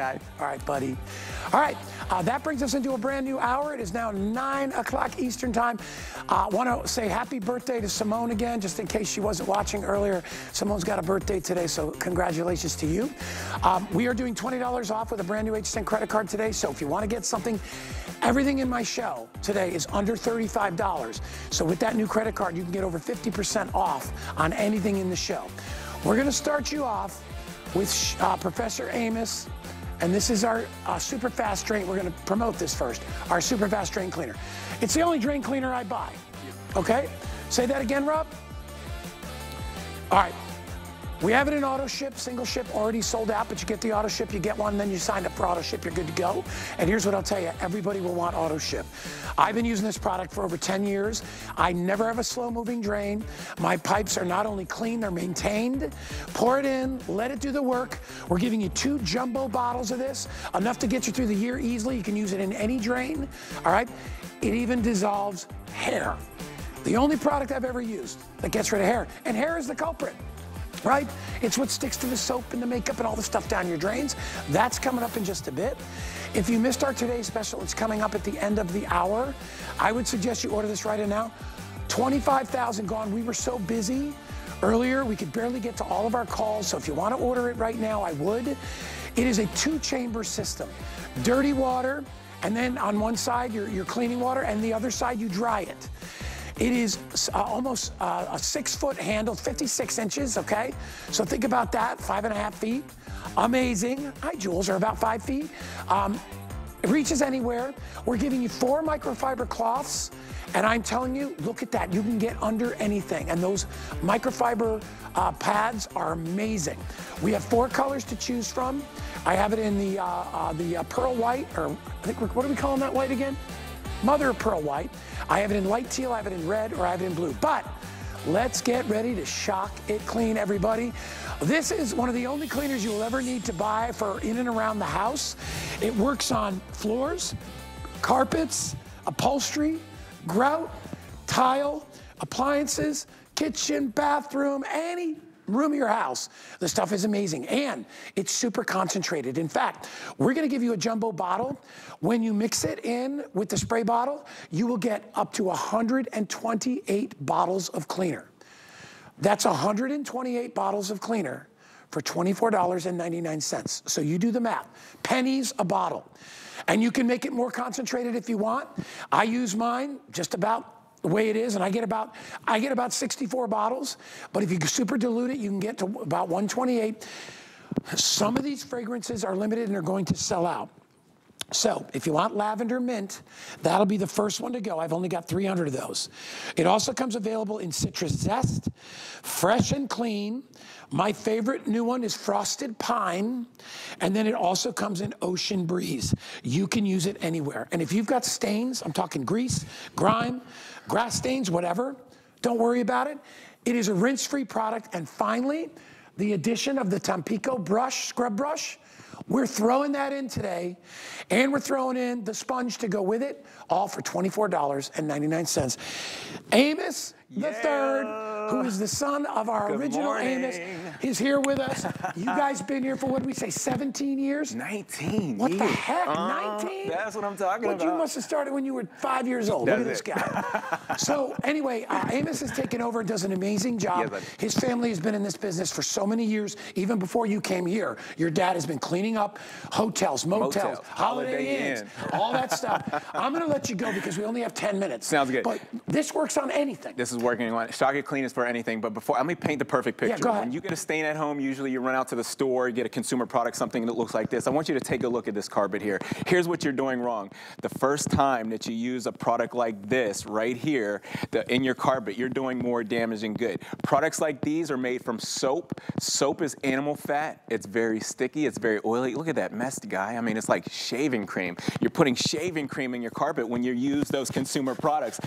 All right, buddy. All right, uh, that brings us into a brand new hour. It is now 9 o'clock Eastern Time. I uh, want to say happy birthday to Simone again, just in case she wasn't watching earlier. Simone's got a birthday today, so congratulations to you. Um, we are doing $20 off with a brand new HSN credit card today, so if you want to get something, everything in my show today is under $35. So with that new credit card, you can get over 50% off on anything in the show. We're going to start you off with uh, Professor Amos and this is our uh, super fast drain. We're going to promote this first. Our super fast drain cleaner. It's the only drain cleaner I buy. Okay? Say that again, Rob. All right. We have it in auto ship, single ship, already sold out, but you get the auto ship, you get one, then you sign up for auto ship, you're good to go. And here's what I'll tell you, everybody will want auto ship. I've been using this product for over 10 years. I never have a slow moving drain. My pipes are not only clean, they're maintained. Pour it in, let it do the work. We're giving you two jumbo bottles of this, enough to get you through the year easily. You can use it in any drain, all right? It even dissolves hair. The only product I've ever used that gets rid of hair, and hair is the culprit right? It's what sticks to the soap and the makeup and all the stuff down your drains. That's coming up in just a bit. If you missed our today's special, it's coming up at the end of the hour. I would suggest you order this right now. 25,000 gone. We were so busy earlier, we could barely get to all of our calls. So if you want to order it right now, I would. It is a two-chamber system. Dirty water, and then on one side, you're, you're cleaning water, and the other side, you dry it. It is uh, almost uh, a six foot handle, 56 inches, okay? So think about that, five and a half feet. Amazing. Hi, Jules, are about five feet. Um, it reaches anywhere. We're giving you four microfiber cloths. And I'm telling you, look at that. You can get under anything. And those microfiber uh, pads are amazing. We have four colors to choose from. I have it in the, uh, uh, the uh, pearl white, or I think, what are we calling that white again? Mother of pearl white. I have it in light teal, I have it in red, or I have it in blue. But let's get ready to shock it clean, everybody. This is one of the only cleaners you will ever need to buy for in and around the house. It works on floors, carpets, upholstery, grout, tile, appliances, kitchen, bathroom, any room of your house. The stuff is amazing and it's super concentrated. In fact, we're gonna give you a jumbo bottle. When you mix it in with the spray bottle, you will get up to 128 bottles of cleaner. That's 128 bottles of cleaner for $24.99. So you do the math. Pennies a bottle. And you can make it more concentrated if you want. I use mine just about the way it is, and I get about I get about 64 bottles. But if you super dilute it, you can get to about 128. Some of these fragrances are limited and are going to sell out. So if you want lavender mint, that'll be the first one to go. I've only got 300 of those. It also comes available in citrus zest, fresh and clean. My favorite new one is frosted pine. And then it also comes in ocean breeze. You can use it anywhere. And if you've got stains, I'm talking grease, grime, grass stains, whatever, don't worry about it. It is a rinse-free product. And finally, the addition of the Tampico brush, scrub brush, we're throwing that in today, and we're throwing in the sponge to go with it, all for $24.99. Amos the third, who is the son of our Good original morning. Amos, He's here with us. you guys been here for what did we say, 17 years? 19. What the heck, uh, 19? That's what I'm talking what, about. You must have started when you were five years old. That's Look at this guy. so anyway, uh, Amos has taken over and does an amazing job. Yes, His family has been in this business for so many years, even before you came here. Your dad has been cleaning up hotels, motels, motels holiday, holiday inns, all that stuff. I'm going to let you go because we only have 10 minutes. Sounds good. But this works on anything. This is working on Shock It Clean is for anything, but before, let me paint the perfect picture. Yeah, go ahead. When you get a stain at home, usually you run out to the store, get a consumer product, something that looks like this. I want you to take a look at this carpet here. Here's what you're doing wrong. The first time that you use a product like this right here the, in your carpet, you're doing more damage than good. Products like these are made from soap. Soap is animal fat. It's very sticky. It's very oily. Look at that mess, guy. I mean, it's like shaving cream. You're putting shaving cream in your carpet when you use those consumer products.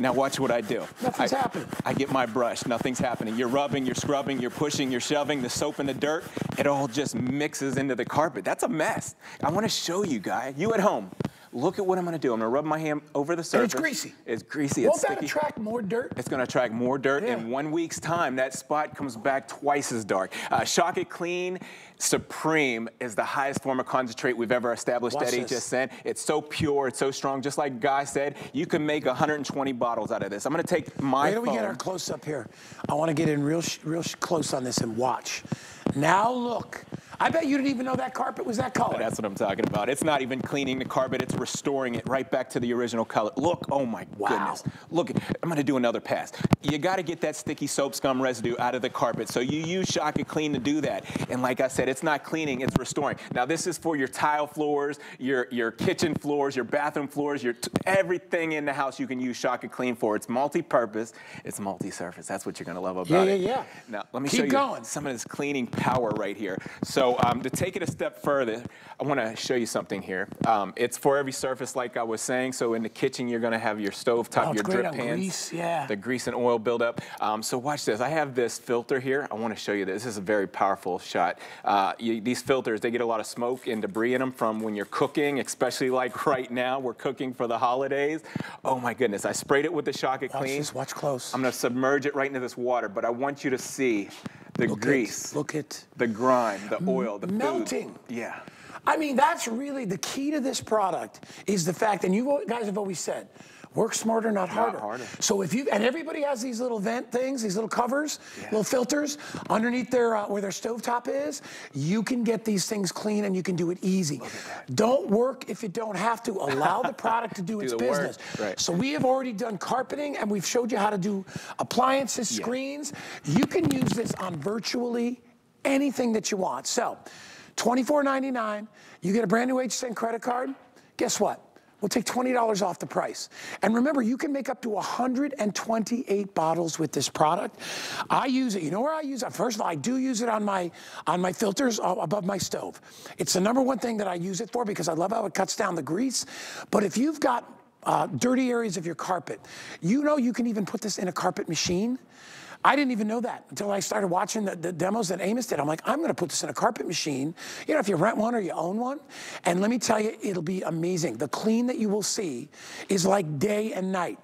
Now watch what I do. Nothing's I, happening. I get my brush, nothing's happening. You're rubbing, you're scrubbing, you're pushing, you're shoving, the soap in the dirt, it all just mixes into the carpet. That's a mess. I wanna show you guys, you at home, Look at what I'm gonna do. I'm gonna rub my hand over the surface. And it's greasy. It's greasy, Won't it's that sticky. attract more dirt? It's gonna attract more dirt. Yeah. In one week's time, that spot comes back twice as dark. Uh, Shock It Clean Supreme is the highest form of concentrate we've ever established Watch at this. HSN. It's so pure, it's so strong. Just like Guy said, you can make 120 bottles out of this. I'm gonna take my Wait till we get our close up here. I want to get in real, sh- real sh- close on this and watch. Now look. I bet you didn't even know that carpet was that color. That's what I'm talking about. It's not even cleaning the carpet, it's restoring it right back to the original color. Look, oh my Wow. goodness. Look, I'm gonna do another pass. You gotta get that sticky soap scum residue out of the carpet. So you use Shock Clean to do that. And like I said, it's not cleaning, it's restoring. Now this is for your tile floors, your, your kitchen floors, your bathroom floors, your everything in the house you can use Shock Clean for. It's multi-purpose, it's multi-surface. That's what you're gonna love about Yeah, it. yeah, yeah. Now let me Keep show you going. some of this cleaning power right here. So um, to take it a step further, I want to show you something here. Um, it's for every surface, like I was saying. So in the kitchen, you're going to have your stove top, Oh, your drip pans, grease, yeah. the grease and oil buildup. Um, so watch this. I have this filter here. I want to show you this. This is a very powerful shot. Uh, you, these filters, they get a lot of smoke and debris in them from when you're cooking, especially like right now, we're cooking for the holidays. Oh my goodness. I sprayed it with the Shock It Watch Clean. this, watch close. I'm going to submerge it right into this water, but I want you to see the Look grease. It, look at. The grime, the oil, the food. melting. Yeah. I mean, that's really the key to this product is the fact, and you guys have always said, work smarter, not harder. harder. So if you and everybody has these little vent things, these little covers, little filters underneath their uh, where their stovetop is, you can get these things clean and you can do it easy. Don't work if you don't have to. Allow the product to do, its business. right. So we have already done carpeting and we've showed you how to do appliances, Yeah. screens. You can use this on virtually anything that you want. So $24.99, you get a brand new HSN credit card. Guess what? We'll take $20 off the price. And remember, you can make up to 128 bottles with this product. I use it. You know where I use it? First of all, I do use it on my on my filters uh, above my stove. It's the number one thing that I use it for because I love how it cuts down the grease. But if you've got uh, dirty areas of your carpet, you know you can even put this in a carpet machine. I didn't even know that until I started watching the, the demos that Amos did. I'm like, I'm going to put this in a carpet machine. You know, if you rent one or you own one. And let me tell you, it'll be amazing. The clean that you will see is like day and night.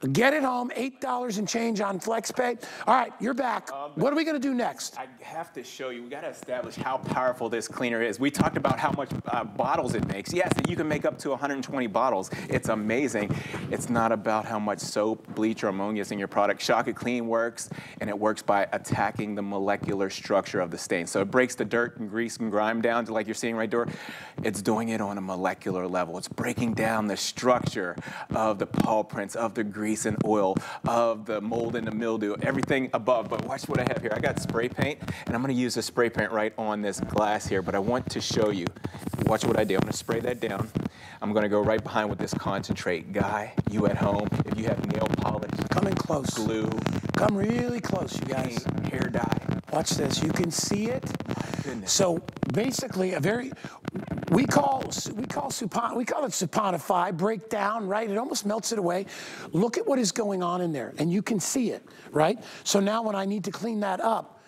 Get it home, $8 and change on FlexPay. All right, you're back. what are we going to do next? I have to show you, we got to establish how powerful this cleaner is. We talked about how much uh, bottles it makes. Yes, you can make up to 120 bottles. It's amazing. It's not about how much soap, bleach, or ammonia is in your product. Shock It Clean works, and it works by attacking the molecular structure of the stain. So it breaks the dirt and grease and grime down to like you're seeing right there. It's doing it on a molecular level. It's breaking down the structure of the paw prints, of the grease and oil, of the mold and the mildew, everything above. But watch what I have here. I got spray paint, and I'm gonna use the spray paint right on this glass here, but I want to show you. Watch what I do. I'm gonna spray that down. I'm gonna go right behind with this concentrate. Guy, you at home, if you have nail polish, Come in close. glue, Come really close, you guys. paint, hair dye, Watch this. You can see it. goodness. So basically, a very we call we call supon we call it suponify, break down, right? It almost melts it away. Look at what is going on in there, and you can see it, right? So now when I need to clean that up,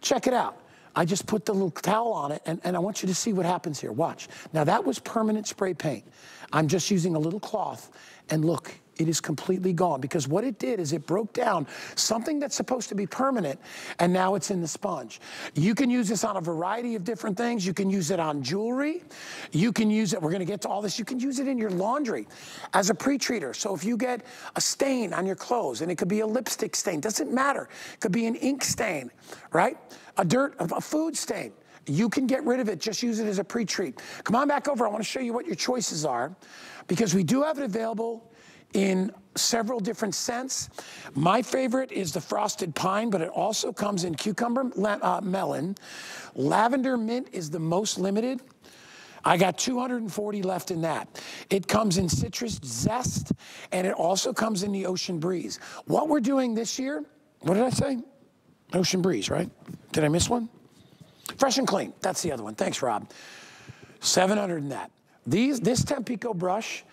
check it out. I just put the little towel on it, and, and I want you to see what happens here. Watch. Now that was permanent spray paint. I'm just using a little cloth, and look, it is completely gone because what it did is it broke down something that's supposed to be permanent and now it's in the sponge. You can use this on a variety of different things. You can use it on jewelry. You can use it, we're gonna get to all this, you can use it in your laundry as a pre-treater. So if you get a stain on your clothes and it could be a lipstick stain, doesn't matter. It could be an ink stain, right? A dirt, a food stain. You can get rid of it, just use it as a pre-treat. Come on back over, I wanna show you what your choices are because we do have it available in several different scents. My favorite is the frosted pine, but it also comes in cucumber uh, melon. Lavender mint is the most limited. I got 240 left in that. It comes in citrus zest, and it also comes in the ocean breeze. What we're doing this year, what did I say? Ocean breeze, right? Did I miss one? Fresh and clean. That's the other one. Thanks, Rob. 700 in that. These, this Tampico brush,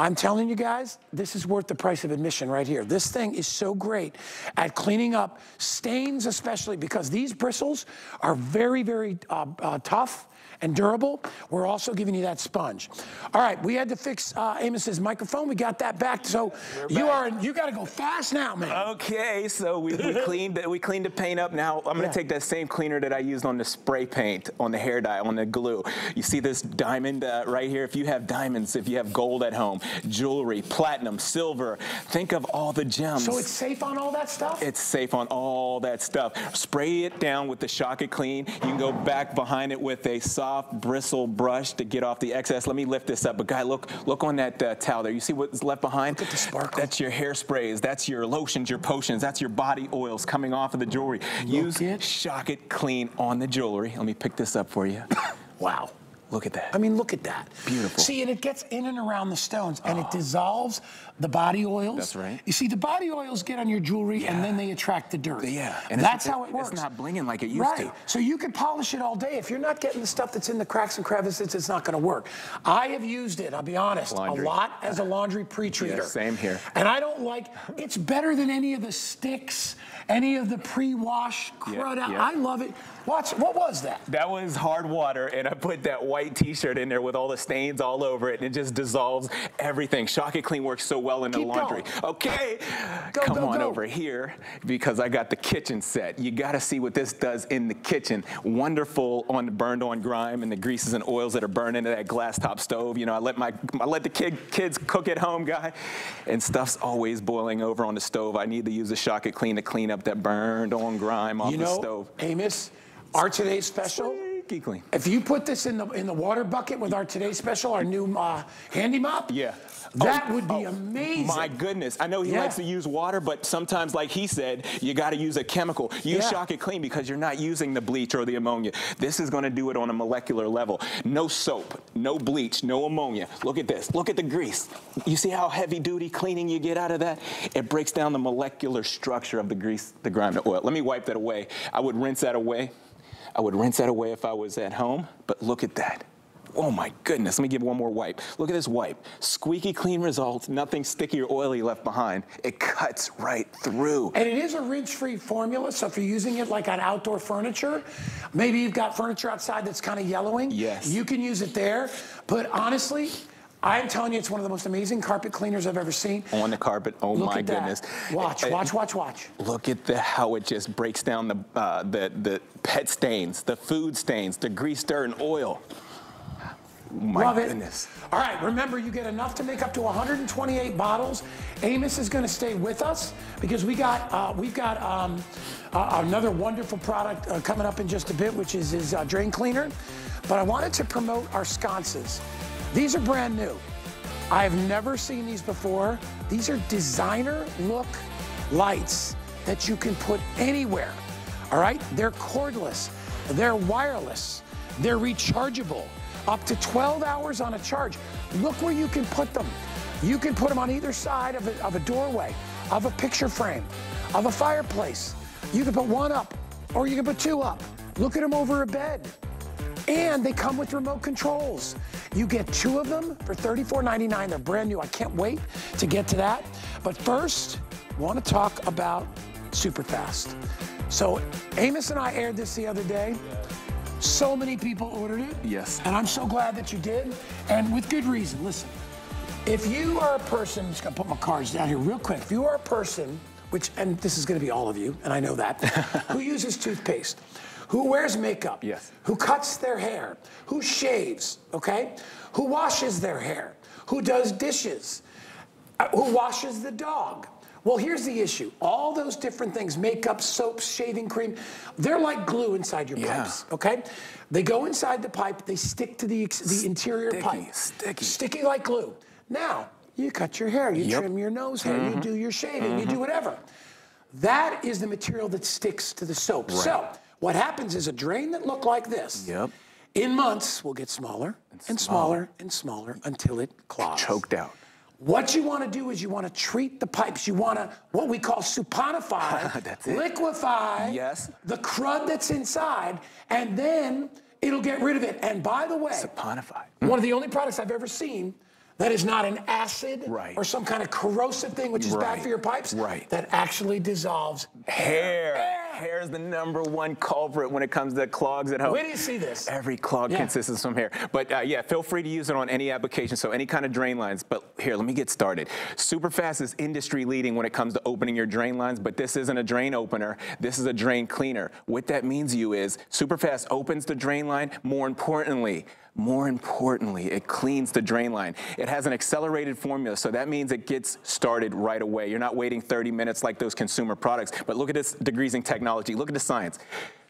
I'm telling you guys, this is worth the price of admission right here. This thing is so great at cleaning up stains, especially because these bristles are very, very uh, uh, tough and durable. We're also giving you that sponge. All right, we had to fix uh, Amos's microphone. We got that back. So you are you got to go fast now, man. Okay, so we, we cleaned we cleaned the paint up. Now I'm gonna Yeah. take that same cleaner that I used on the spray paint, on the hair dye, on the glue. You see this diamond uh, right here? If you have diamonds, if you have gold at home, jewelry, platinum, silver, think of all the gems. So it's safe on all that stuff. It's safe on all that stuff. Spray it down with the Shock It Clean. You can go back behind it with a soft bristle brush to get off the excess. Let me lift this up. But guy, look, look on that uh, towel there. You see what's left behind? Look at the sparkle. That's your hairsprays. That's your lotions, your potions. That's your body oils coming off of the jewelry. Use it. Shock It Clean on the jewelry. Let me pick this up for you. wow. Look at that. I mean, look at that. Beautiful. See, and it gets in and around the stones, and it ah. dissolves the body oils. That's right. You see, the body oils get on your jewelry, and then they attract the dirt. Yeah, and that's how it works. it's not blinging like it used right. to. So you can polish it all day. If you're not getting the stuff that's in the cracks and crevices, it's not going to work. I have used it. I'll be honest, Laundry. a lot as a laundry pre-treater. Yeah, same here. And I don't like. It's better than any of the sticks, any of the pre-wash Yeah, crud. out. yeah. I love it. Watch. What was that? That was hard water, and I put that white T-shirt in there with all the stains all over it, and it just dissolves everything. Shock It Clean works so well in the laundry. going. Okay, Go, come go, on go. over here because I got the kitchen set. You got to see what this does in the kitchen. Wonderful on the burned-on grime and the greases and oils that are burned into that glass top stove. You know, I let my I let the kid, kids cook at home, guy, and stuff's always boiling over on the stove. I need to use the Shock It Clean to clean up that burned-on grime off You the know, stove. Amos, our today's special. Clean. If you put this in the in the water bucket with our today's special, our new uh, handy mop, Yeah. that Oh, would be oh, amazing. My goodness. I know he Yeah. likes to use water, but sometimes, like he said, you got to use a chemical. You Yeah. Shock It Clean because you're not using the bleach or the ammonia. This is going to do it on a molecular level. No soap, no bleach, no ammonia. Look at this. Look at the grease. You see how heavy duty cleaning you get out of that? It breaks down the molecular structure of the grease, the grime, the oil. Let me wipe that away. I would rinse that away. I would rinse that away if I was at home, but look at that. Oh my goodness, let me give one more wipe. Look at this wipe. Squeaky clean results, nothing sticky or oily left behind. It cuts right through. and it is a rinse-free formula, so if you're using it like on outdoor furniture, maybe you've got furniture outside that's kind of yellowing. Yes. You can use it there. But honestly, I'm telling you, it's one of the most amazing carpet cleaners I've ever seen. On the carpet, oh Look my goodness. Watch, Uh, watch, watch, watch. Look at the how it just breaks down the, uh, the, the pet stains, the food stains, the grease, dirt, and oil. My Love it. goodness. All right, remember you get enough to make up to 128 bottles. Amos is going to stay with us because we got uh, we've got um, uh, another wonderful product uh, coming up in just a bit, which is his uh, drain cleaner. But I wanted to promote our sconces. These are brand new. I have never seen these before. These are designer look lights that you can put anywhere. All right? They're cordless, they're wireless, they're rechargeable, up to 12 hours on a charge. Look where you can put them. You can put them on either side of a, of a doorway, of a picture frame, of a fireplace. You can put one up, or you can put two up. Look at them over a bed. And they come with remote controls. You get two of them for $34.99. They're brand new. I can't wait to get to that. But first, I want to talk about Superfast. So Amos and I aired this the other day. So many people ordered it. Yes. And I'm so glad that you did. And with good reason. Listen, if you are a person, I'm just gonna put my cards down here real quick. If you are a person, which, and this is gonna be all of you, and I know that, who uses toothpaste, who wears makeup, Yes. who cuts their hair, who shaves, okay, who washes their hair, who does dishes, uh, who washes the dog. Well, here's the issue. All those different things, makeup, soaps, shaving cream, they're like glue inside your Yeah. pipes, okay? They go inside the pipe, they stick to the, the interior pipe. sticky. Sticky like glue. Now, you cut your hair, you Yep. trim your nose hair, you do your shaving, you do whatever. That is the material that sticks to the soap. So, what happens is a drain that looked like this, Yep. in months will get smaller and smaller and smaller until it clogs. Choked out. What you want to do is you want to treat the pipes. You want to what we call suponify, That's it. liquefy Yes. the crud that's inside, and then it'll get rid of it. And by the way, Saponify. one of the only products I've ever seen that is not an acid Right. or some kind of corrosive thing, which is bad for your pipes, Right. that actually dissolves Hair. Hair is the number one culprit when it comes to clogs at home. Where do you see this? Every clog Yeah. consists of some hair. But uh, yeah, feel free to use it on any application, so any kind of drain lines. But here, let me get started. Superfast is industry leading when it comes to opening your drain lines, but this isn't a drain opener. This is a drain cleaner. What that means to you is Superfast opens the drain line. More importantly, more importantly, it cleans the drain line. It has an accelerated formula, so that means it gets started right away. You're not waiting 30 minutes like those consumer products. But look at this degreasing technology. Look at the science.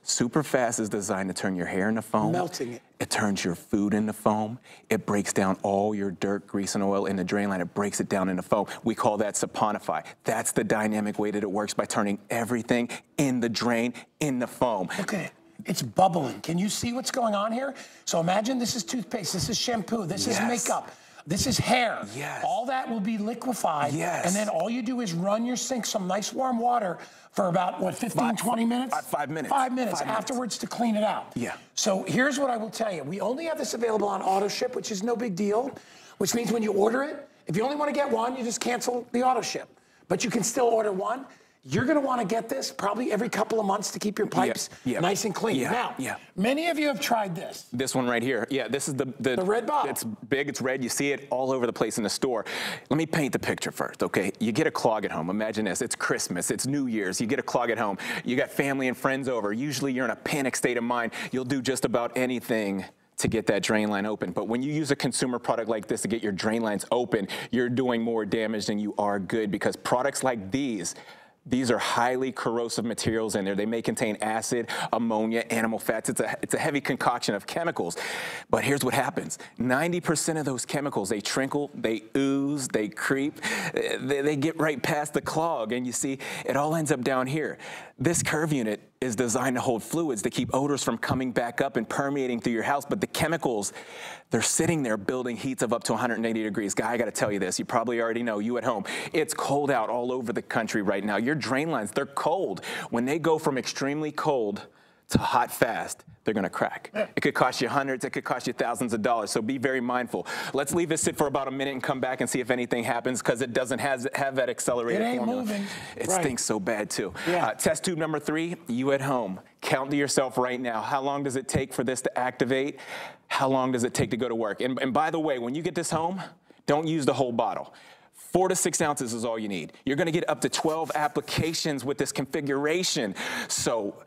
Superfast is designed to turn your hair into foam. Melting it. It turns your food into foam. It breaks down all your dirt, grease, and oil in the drain line. It breaks it down into foam. We call that saponify. That's the dynamic way that it works by turning everything in the drain into foam. Okay. It's bubbling. Can you see what's going on here? So imagine this is toothpaste, this is shampoo, this Yes. is makeup, this is hair. Yes. All that will be liquefied. Yes. And then all you do is run your sink some nice warm water for about, what, 15, Five- 20 minutes? five- five minutes. Five minutes Five minutes. afterwards to clean it out. Yeah. So here's what I will tell you. We only have this available on auto ship, which is no big deal, which means when you order it, if you only want to get one, you just cancel the auto ship. But you can still order one. You're going to want to get this probably every couple of months to keep your pipes yeah. nice and clean. Yeah, Now, yeah. many of you have tried this. This one right here. Yeah, this is the, the The red bottle. It's big, it's red. You see it all over the place in the store. Let me paint the picture first, okay? You get a clog at home. Imagine this. It's Christmas, it's New Year's. You get a clog at home. You got family and friends over. Usually you're in a panic state of mind. You'll do just about anything to get that drain line open. But when you use a consumer product like this to get your drain lines open, you're doing more damage than you are good because products like these these are highly corrosive materials in there. They may contain acid, ammonia, animal fats. It's a, it's a heavy concoction of chemicals. But here's what happens 90% of those chemicals, they trinkle, they ooze, they creep, they, they get right past the clog. And you see, it all ends up down here. This curve unit is designed to hold fluids to keep odors from coming back up and permeating through your house. But the chemicals, they're sitting there building heats of up to 180 degrees. Guy, I got to tell you this. You probably already know, you at home. It's cold out all over the country right now. Your drain lines, they're cold. When they go from extremely cold to hot fast, they're gonna crack. It could cost you hundreds, it could cost you thousands of dollars, so be very mindful. Let's leave this sit for about a minute and come back and see if anything happens because it doesn't has, have that accelerated It ain't formula. moving. It Right. stinks so bad too. Yeah. Uh, test tube number three, you at home. Count to yourself right now. How long does it take for this to activate? How long does it take to go to work? And, and by the way, when you get this home, don't use the whole bottle. Four to six ounces is all you need. You're gonna get up to 12 applications with this configuration. So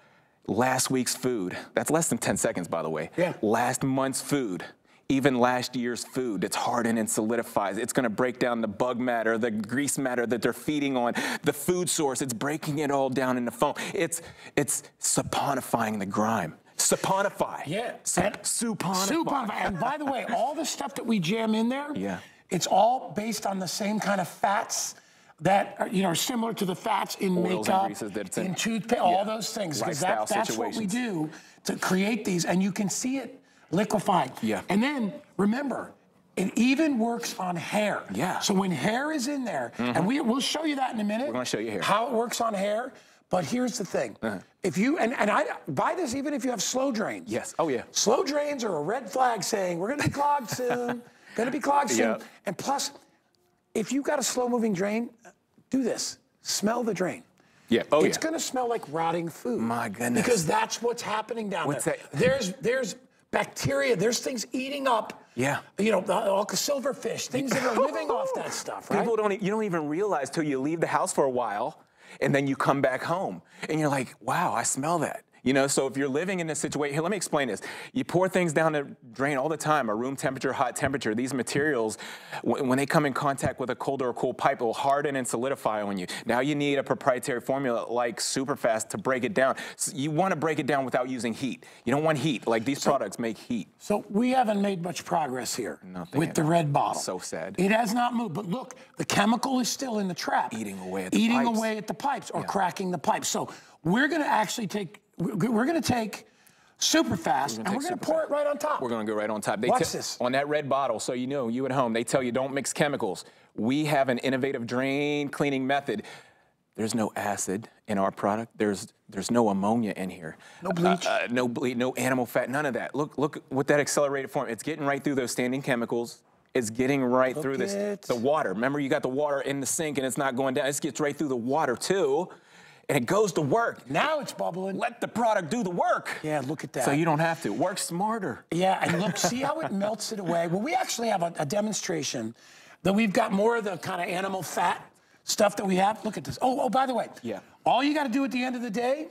last week's food, that's less than 10 seconds, by the way. Yeah. Last month's food, even last year's food, it's hardened and solidifies. It's gonna break down the bug matter, the grease matter that they're feeding on, the food source, it's breaking it all down in the foam. It's, it's saponifying the grime. Saponify. Yeah. Sup- And- Suponify. Suponify. And by the way, all the stuff that we jam in there, Yeah. it's all based on the same kind of fats that are, you know, are similar to the fats in Oils makeup, that in. in toothpaste, all those things. Because that, that's what we do to create these, and you can see it liquefied. Yeah. And then remember, it even works on hair. Yeah. So when hair is in there, and we, we'll show you that in a minute. We're gonna show you here. How it works on hair. But here's the thing. Uh-huh. If you, and, and I buy this even if you have slow drains. Yes. Oh, yeah. Slow drains are a red flag saying we're going to be clogged soon. going to be clogged soon. Yeah. And plus, if you've got a slow moving drain, do this. Smell the drain. Yeah. Oh, it's yeah. going to smell like rotting food. My goodness. Because that's what's happening down What's there. that? There's there's bacteria. There's things eating up. Yeah. You know, the, all the silverfish, things that are living off that stuff, right? People don't, you don't even realize till you leave the house for a while and then you come back home and you're like, wow, I smell that. You know, so if you're living in this situation, here, let me explain this. You pour things down the drain all the time, a room temperature, hot temperature. These materials, when, they come in contact with a cold or a cool pipe, it will harden and solidify on you. Now you need a proprietary formula like Superfast to break it down. So you want to break it down without using heat. You don't want heat. Like these products make heat. So we haven't made much progress here Nothing with the all. red bottle. So sad. It has not moved. But look, the chemical is still in the trap. Eating away at the Eating pipes. away at the pipes or cracking the pipes. So we're going to actually take, we're going to take super fast and we're going to pour it right on top. We're gonna go right on top. They Watch this. On that red bottle, so you know, you at home, they tell you don't mix chemicals. We have an innovative drain cleaning method. There's no acid in our product. There's there's no ammonia in here. No bleach. Uh, uh, no bleach, no animal fat, none of that. Look, look with that accelerated form. It's getting right through those standing chemicals. It's getting right through this the water. Remember, you got the water in the sink and it's not going down. It gets right through the water too. And it goes to work. Now it's bubbling. Let the product do the work. Yeah, look at that. So you don't have to. Work smarter. Yeah, and look, see how it melts it away. Well, we actually have a, a demonstration that we've got more of the kind of animal fat stuff that we have. Look at this. Oh, oh, by the way. Yeah. All you got to do at the end of the day,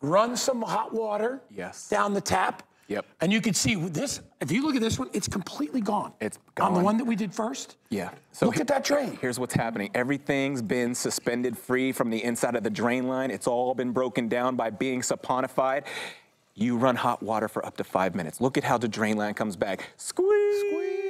run some hot water Yes. down the tap. Yep. And you can see this, if you look at this one, it's completely gone. It's gone. On the one that we did first. Yeah. Look at that drain. Here's what's happening. Everything's been suspended free from the inside of the drain line. It's all been broken down by being saponified. You run hot water for up to five minutes. Look at how the drain line comes back. Squeak.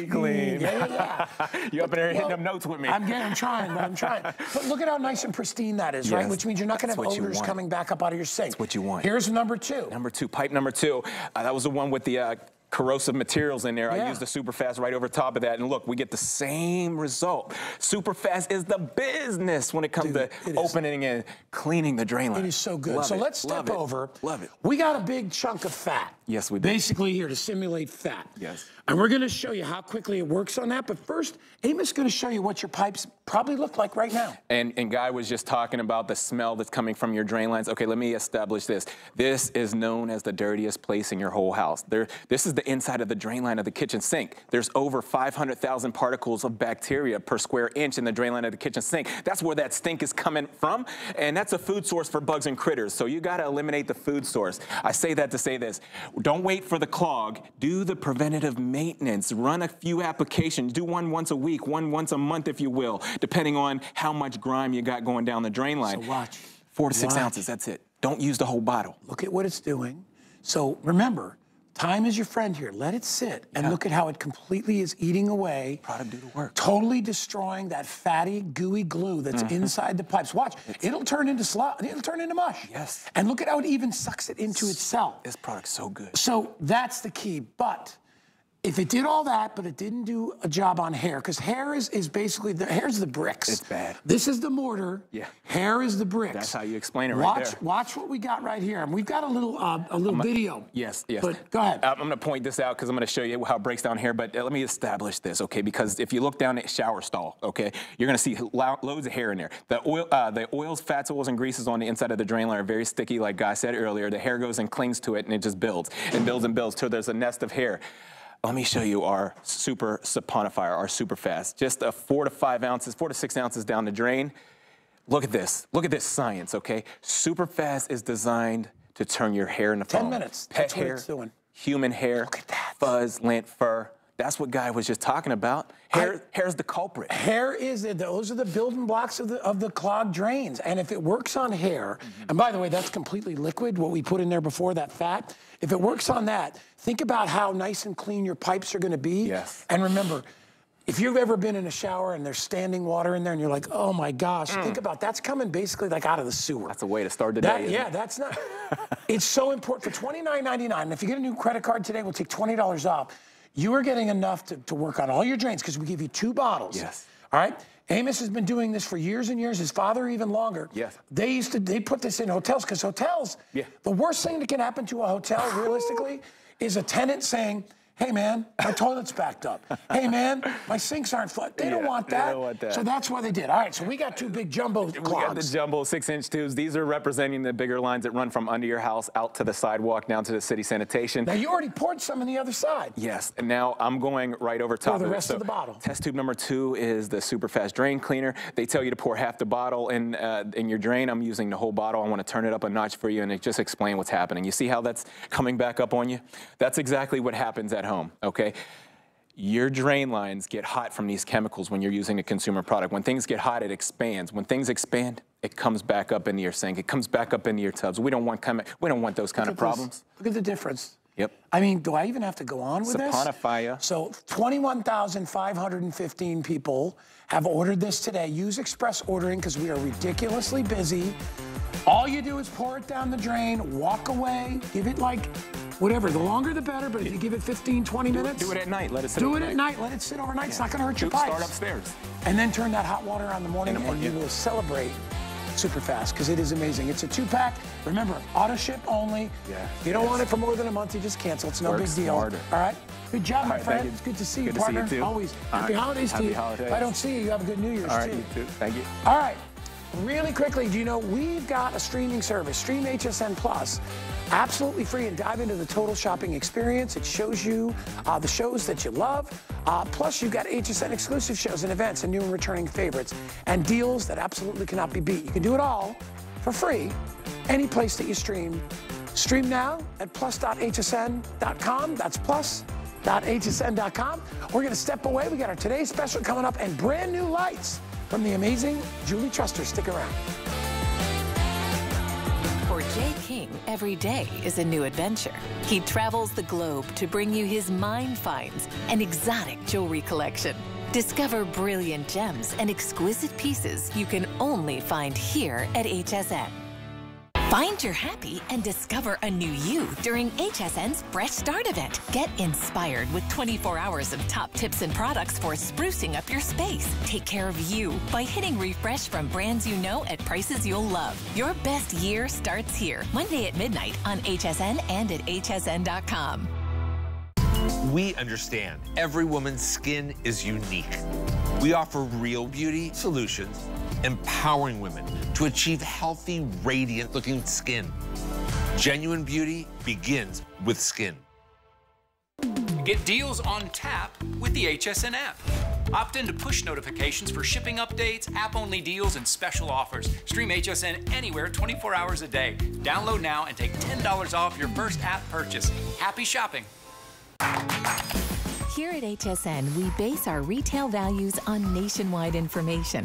Squeaky clean. Yeah, yeah, yeah. you up in there hitting Well, them notes with me. I'm getting, I'm trying, but I'm trying. But look at how nice and pristine that is, right? Which means you're not going to have odors coming back up out of your sink. That's what you want. Here's number two. Number two, pipe number two. Uh, that was the one with the uh, corrosive materials in there. I Yeah. used the Superfast right over top of that, and look, we get the same result. Superfast is the business when it comes Dude, to it is. opening and cleaning the drain line. It is so good. Love so it, let's step it, over. Love it. We got a big chunk of fat. Yes, we do. Basically here to simulate fat. Yes. And we're going to show you how quickly it works on that. But first, Amos is going to show you what your pipes probably look like right now. And, and Guy was just talking about the smell that's coming from your drain lines. Okay, let me establish this. This is known as the dirtiest place in your whole house. There, this is the inside of the drain line of the kitchen sink. There's over 500,000 particles of bacteria per square inch in the drain line of the kitchen sink. That's where that stink is coming from, and that's a food source for bugs and critters. So you got to eliminate the food source. I say that to say this: don't wait for the clog. Do the preventative maintenance. Run a few applications. Do one once a week, one once a month, if you will, depending on how much grime you got going down the drain line. So watch. Four to six ounces. That's it. Don't use the whole bottle. Look at what it's doing. So remember, time is your friend here. Let it sit and look at how it completely is eating away. Product do the work. Totally destroying that fatty, gooey glue that's Mm-hmm. inside the pipes. Watch, it'll turn into slop. It'll turn into mush. Yes. And look at how it even sucks it into itself. This product's so good. So that's the key. But if it did all that, but it didn't do a job on hair, because hair is, is basically the hair's the bricks. It's bad. This is the mortar. Yeah. Hair is the bricks. That's how you explain it right watch, there. Watch what we got right here. And we've got a little uh, a little video. Yes, yes. But go ahead. Uh, I'm going to point this out because I'm going to show you how it breaks down here. But uh, let me establish this, okay? Because if you look down at shower stall, okay, you're going to see lo- loads of hair in there. The oil, uh, the oils, fats, oils, and greases on the inside of the drain line are very sticky, like Guy said earlier. The hair goes and clings to it, and it just builds and builds and builds till there's a nest of hair. Let me show you our super saponifier, our super fast. Just a four to five ounces, four to six ounces down the drain. Look at this. Look at this science, okay? Super fast is designed to turn your hair into 10 foam. minutes. Pet That's what hair, it's doing. human hair, Look at that. fuzz, lint, fur. That's what Guy was just talking about. Hair, hair's the culprit. Hair is the, those are the building blocks of the of the clogged drains, and if it works on hair, Mm-hmm. and by the way, that's completely liquid. What we put in there before that fat, if it works on that, think about how nice and clean your pipes are going to be. Yes. And remember, if you've ever been in a shower and there's standing water in there, and you're like, oh my gosh, think about that's coming basically like out of the sewer. Mm. That's a way to start the day. Yeah, it? that's not. it's so important for $29.99. And if you get a new credit card today, we'll take $20 off. You are getting enough to, to work on all your drains because we give you two bottles. Yes. All right. Amos has been doing this for years and years. His father even longer. Yes. They used to they put this in hotels because hotels. Yeah. The worst thing that can happen to a hotel, realistically, is a tenant saying. Hey man, my toilet's backed up. Hey man, my sinks aren't flush. They don't Yeah, want they that. don't want that. So that's why they did. All right, so we got two big jumbo clogs. We got the jumbo six-inch tubes. These are representing the bigger lines that run from under your house out to the sidewalk, down to the city sanitation. Now you already poured some on the other side. Yes, and now I'm going right over top the of it. rest of the bottle. Test tube number two is the super fast drain cleaner. They tell you to pour half the bottle in uh, in your drain. I'm using the whole bottle. I want to turn it up a notch for you and just explain what's happening. You see how that's coming back up on you? That's exactly what happens at home. Okay. Your drain lines get hot from these chemicals when you're using a consumer product. When things get hot, it expands. When things expand, it comes back up into your sink. It comes back up into your tubs. We don't want we don't want those kind of Look this. problems. Look at the difference. Yep. I mean, do I even have to go on with this? Saponify. So 21,515 people have ordered this today. Use express ordering because we are ridiculously busy. All you do is pour it down the drain, walk away, give it like whatever. The longer the better, but if you give it 15, 20 minutes. Do it at night. Let it sit Do it overnight. at night. Let it sit overnight. It's not going to hurt your pipes. Start upstairs. And then turn that hot water on in the morning, In the morning, and you yeah. will celebrate super fast because it is amazing. It's a two pack. Remember, auto ship only. Yeah, If you don't want it for more than a month, you just cancel. It's no Work big deal. smarter. All right. Good job, my right, friend. It's good to see Good you, to see you. Always. All Happy right. holidays Happy to you. holidays. If I don't see you, you have a good New Year's All right, too. you too. Thank you. All right. really quickly, do you know we've got a streaming service, Stream HSN Plus, absolutely free and dive into the total shopping experience. It shows you uh, the shows that you love. Uh, plus, you've got HSN exclusive shows and events and new and returning favorites and deals that absolutely cannot be beat. You can do it all for free any place that you stream. Stream now at plus.hsn.com. That's plus.hsn.com. We're going to step away. We got our today's special coming up and brand new lights from the amazing Julie Truster. Stick around. For Jay King, every day is a new adventure. He travels the globe to bring you his Mine Finds and exotic jewelry collection. Discover brilliant gems and exquisite pieces you can only find here at HSN. Find your happy and discover a new you during HSN's Fresh Start event. Get inspired with 24 hours of top tips and products for sprucing up your space. Take care of you by hitting refresh from brands you know at prices you'll love. Your best year starts here, Monday at midnight on HSN and at hsn.com. We understand every woman's skin is unique. We offer real beauty solutions empowering women to achieve healthy, radiant looking skin. Genuine beauty begins with skin. Get deals on tap with the HSN app. Opt into push notifications for shipping updates, app only deals, and special offers. Stream HSN anywhere 24 hours a day. Download now and take $10 off your first app purchase. Happy shopping. Here at HSN, we base our retail values on nationwide information.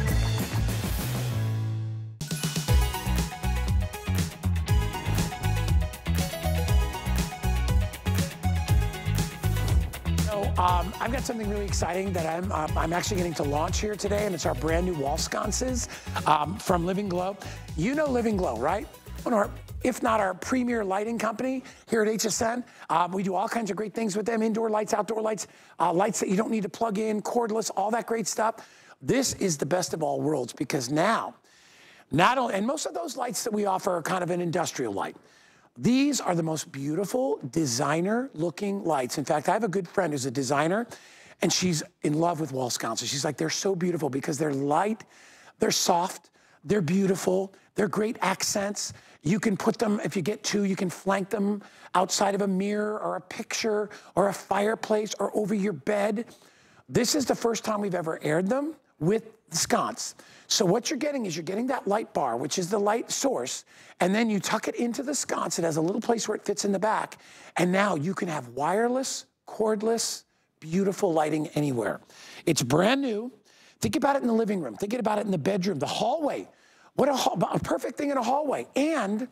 Um, I've got something really exciting that I'm, uh, I'm actually getting to launch here today, and it's our brand new wall sconces um, from Living Glow. You know Living Glow, right? One of our, if not our premier lighting company here at HSN. Um, we do all kinds of great things with them, indoor lights, outdoor lights, uh, lights that you don't need to plug in, cordless, all that great stuff. This is the best of all worlds because now, not only, and most of those lights that we offer are kind of an industrial light. These are the most beautiful designer looking lights. In fact, I have a good friend who's a designer and she's in love with wall sconces. She's like, they're so beautiful because they're light, they're soft, they're beautiful, they're great accents. You can put them, if you get two, you can flank them outside of a mirror or a picture or a fireplace or over your bed. This is the first time we've ever aired them with the sconce. So what you're getting is you're getting that light bar, which is the light source, and then you tuck it into the sconce. It has a little place where it fits in the back. And now you can have wireless, cordless, beautiful lighting anywhere. It's brand new. Think about it in the living room. Think about it in the bedroom, the hallway. What a, a perfect thing in a hallway. And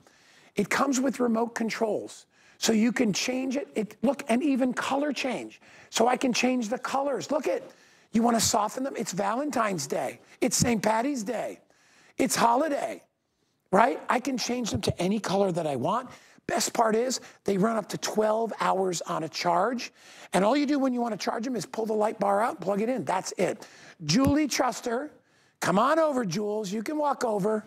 it comes with remote controls. So you can change it, it, look, and even color change. So I can change the colors. Look at, you want to soften them? It's Valentine's Day. It's St. Patty's Day. It's holiday, right? I can change them to any color that I want. Best part is they run up to 12 hours on a charge. And all you do when you want to charge them is pull the light bar out, plug it in. That's it. Julie Truster, come on over, Jules. You can walk over.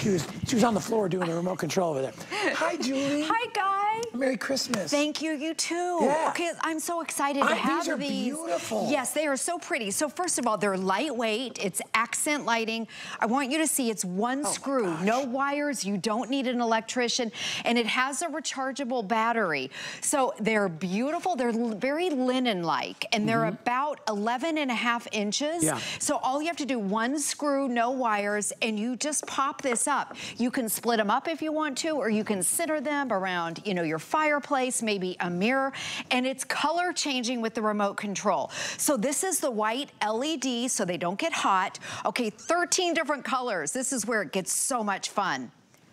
She was, she was on the floor doing the remote control over there. Hi, Julie. Hi, Guy. Merry Christmas. Thank you, you too. Yeah. Okay, I'm so excited to have these are these. beautiful. Yes, they are so pretty. So first of all, they're lightweight. It's accent lighting. I want you to see it's one Oh screw, no wires. You don't need an electrician. And it has a rechargeable battery. So they're beautiful. They're very linen-like. And they're mm-hmm. about 11 and a half inches. Yeah. So all you have to do, one screw, no wires, and you just pop this up. You can split them up if you want to, or you can center them around, you know, your fireplace, maybe a mirror, and it's color changing with the remote control. So this is the white LED, so they don't get hot. Okay, 13 different colors. This is where it gets so much fun.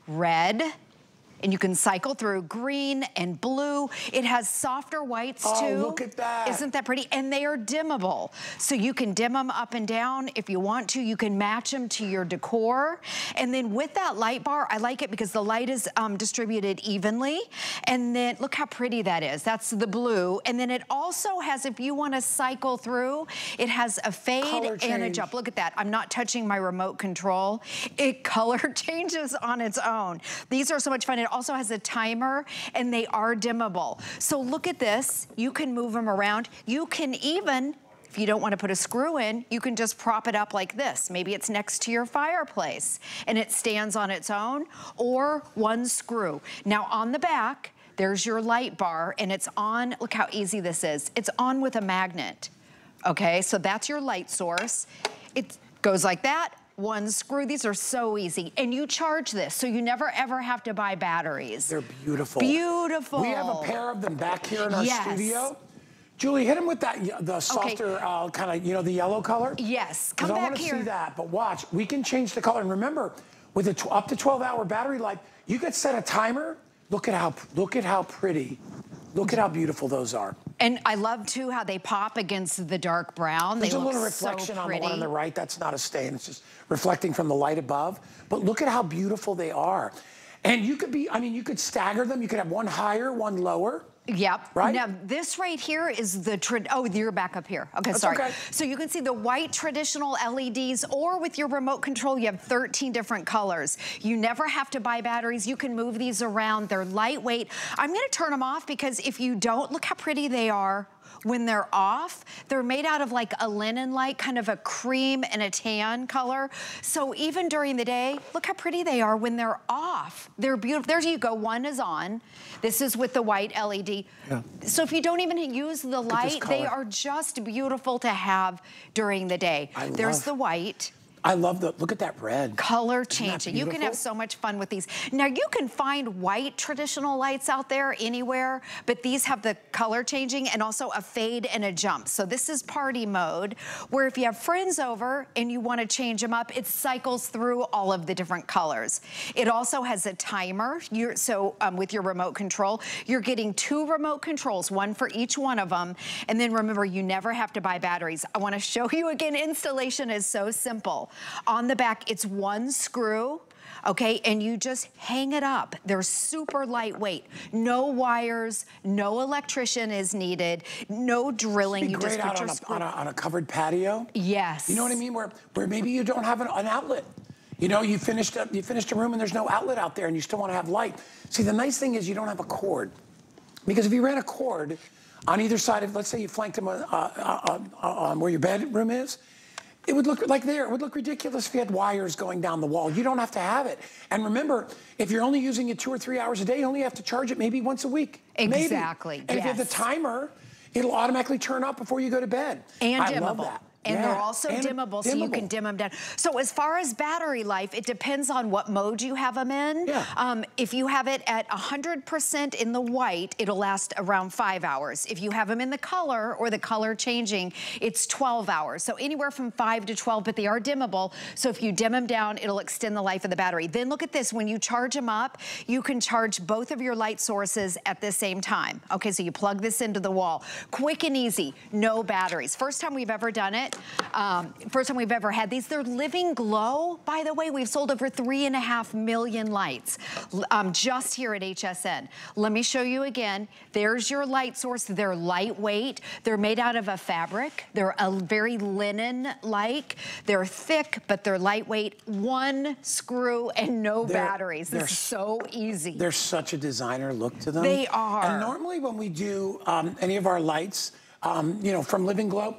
Red, and you can cycle through green and blue. It has softer whites oh, too. look at that. Isn't that pretty? And they are dimmable. So you can dim them up and down if you want to. You can match them to your decor. And then with that light bar, I like it because the light is um, distributed evenly. And then look how pretty that is. That's the blue. And then it also has, if you want to cycle through, it has a fade and a jump. Look at that. I'm not touching my remote control. It color changes on its own. These are so much fun. It also has a timer and they are dimmable. So look at this. You can move them around. You can even if you don't want to put a screw in, you can just prop it up like this. Maybe it's next to your fireplace and it stands on its own or one screw. Now on the back, there's your light bar and it's on, look how easy this is. It's on with a magnet. Okay, so that's your light source. It goes like that, one screw. These are so easy. And you charge this, so you never ever have to buy batteries. They're beautiful. Beautiful. We have a pair of them back here in our yes. studio. Julie, hit him with that, the softer okay. uh, kind of, you know, the yellow color. Yes, come back here. I want to see that, but watch, we can change the color. And remember, with a up to 12 hour battery life, you could set a timer. Look at how, look at how pretty Look at how beautiful those are. And I love too how they pop against the dark brown. There's they a little reflection so on the one on the right. That's not a stain. It's just reflecting from the light above. But look at how beautiful they are. And you could be, I mean, you could stagger them. You could have one higher, one lower. Yep. Right? Now, this right here is the, oh, you're back up here. Okay, That's sorry. Okay. So you can see the white traditional LEDs, or with your remote control, you have 13 different colors. You never have to buy batteries. You can move these around. They're lightweight. I'm gonna turn them off because if you don't, look how pretty they are when they're off, they're made out of like a linen-like, kind of a cream and a tan color. So even during the day, look how pretty they are when they're off. They're beautiful. There you go, one is on. This is with the white LED. Yeah. So if you don't even use the light, they are just beautiful to have during the day. I There's love. the white. I love the, look at that red. Color changing. You can have so much fun with these. Now you can find white traditional lights out there anywhere, but these have the color changing and also a fade and a jump. So this is party mode, where if you have friends over and you wanna change them up, it cycles through all of the different colors. It also has a timer. You're, so um, with your remote control, you're getting two remote controls, one for each one of them. And then remember, you never have to buy batteries. I wanna show you again, installation is so simple. On the back, it's one screw okay? And you just hang it up. They're super lightweight. No wires, no electrician is needed, no drilling. You just out on a, on, a, on a, covered patio. Yes. You know what I mean? Where, where maybe you don't have an, an outlet. You know, you finished, a, you finished a room and there's no outlet out there and you still want to have light. See, the nice thing is you don't have a cord. Because if you ran a cord on either side of, let's say you flanked them uh, uh, uh, on where your bedroom is, it would look like there. It would look ridiculous if you had wires going down the wall. You don't have to have it. And remember, if you're only using it two or three hours a day, you only have to charge it maybe once a week. Exactly. Maybe. And yes. if you have the timer, it'll automatically turn up before you go to bed. And I dimmable. love that. And yeah. they're also and dimmable, dimmable, so you can dim them down. So as far as battery life, it depends on what mode you have them in. Yeah. Um, if you have it at 100% in the white, it'll last around five hours. If you have them in the color or the color changing, it's 12 hours. So anywhere from five to 12, but they are dimmable. So if you dim them down, it'll extend the life of the battery. Then look at this, when you charge them up, you can charge both of your light sources at the same time. Okay, so you plug this into the wall. Quick and easy, no batteries. First time we've ever done it. Um, first time we've ever had these. They're Living Glow. By the way, we've sold over three and a half million lights um, just here at HSN. Let me show you again. There's your light source. They're lightweight. They're made out of a fabric. They're a very linen-like. They're thick, but they're lightweight. One screw and no batteries. they're, batteries. This is so easy. They're such a designer look to them. They are. And normally when we do um, any of our lights, um, you know, from Living Glow,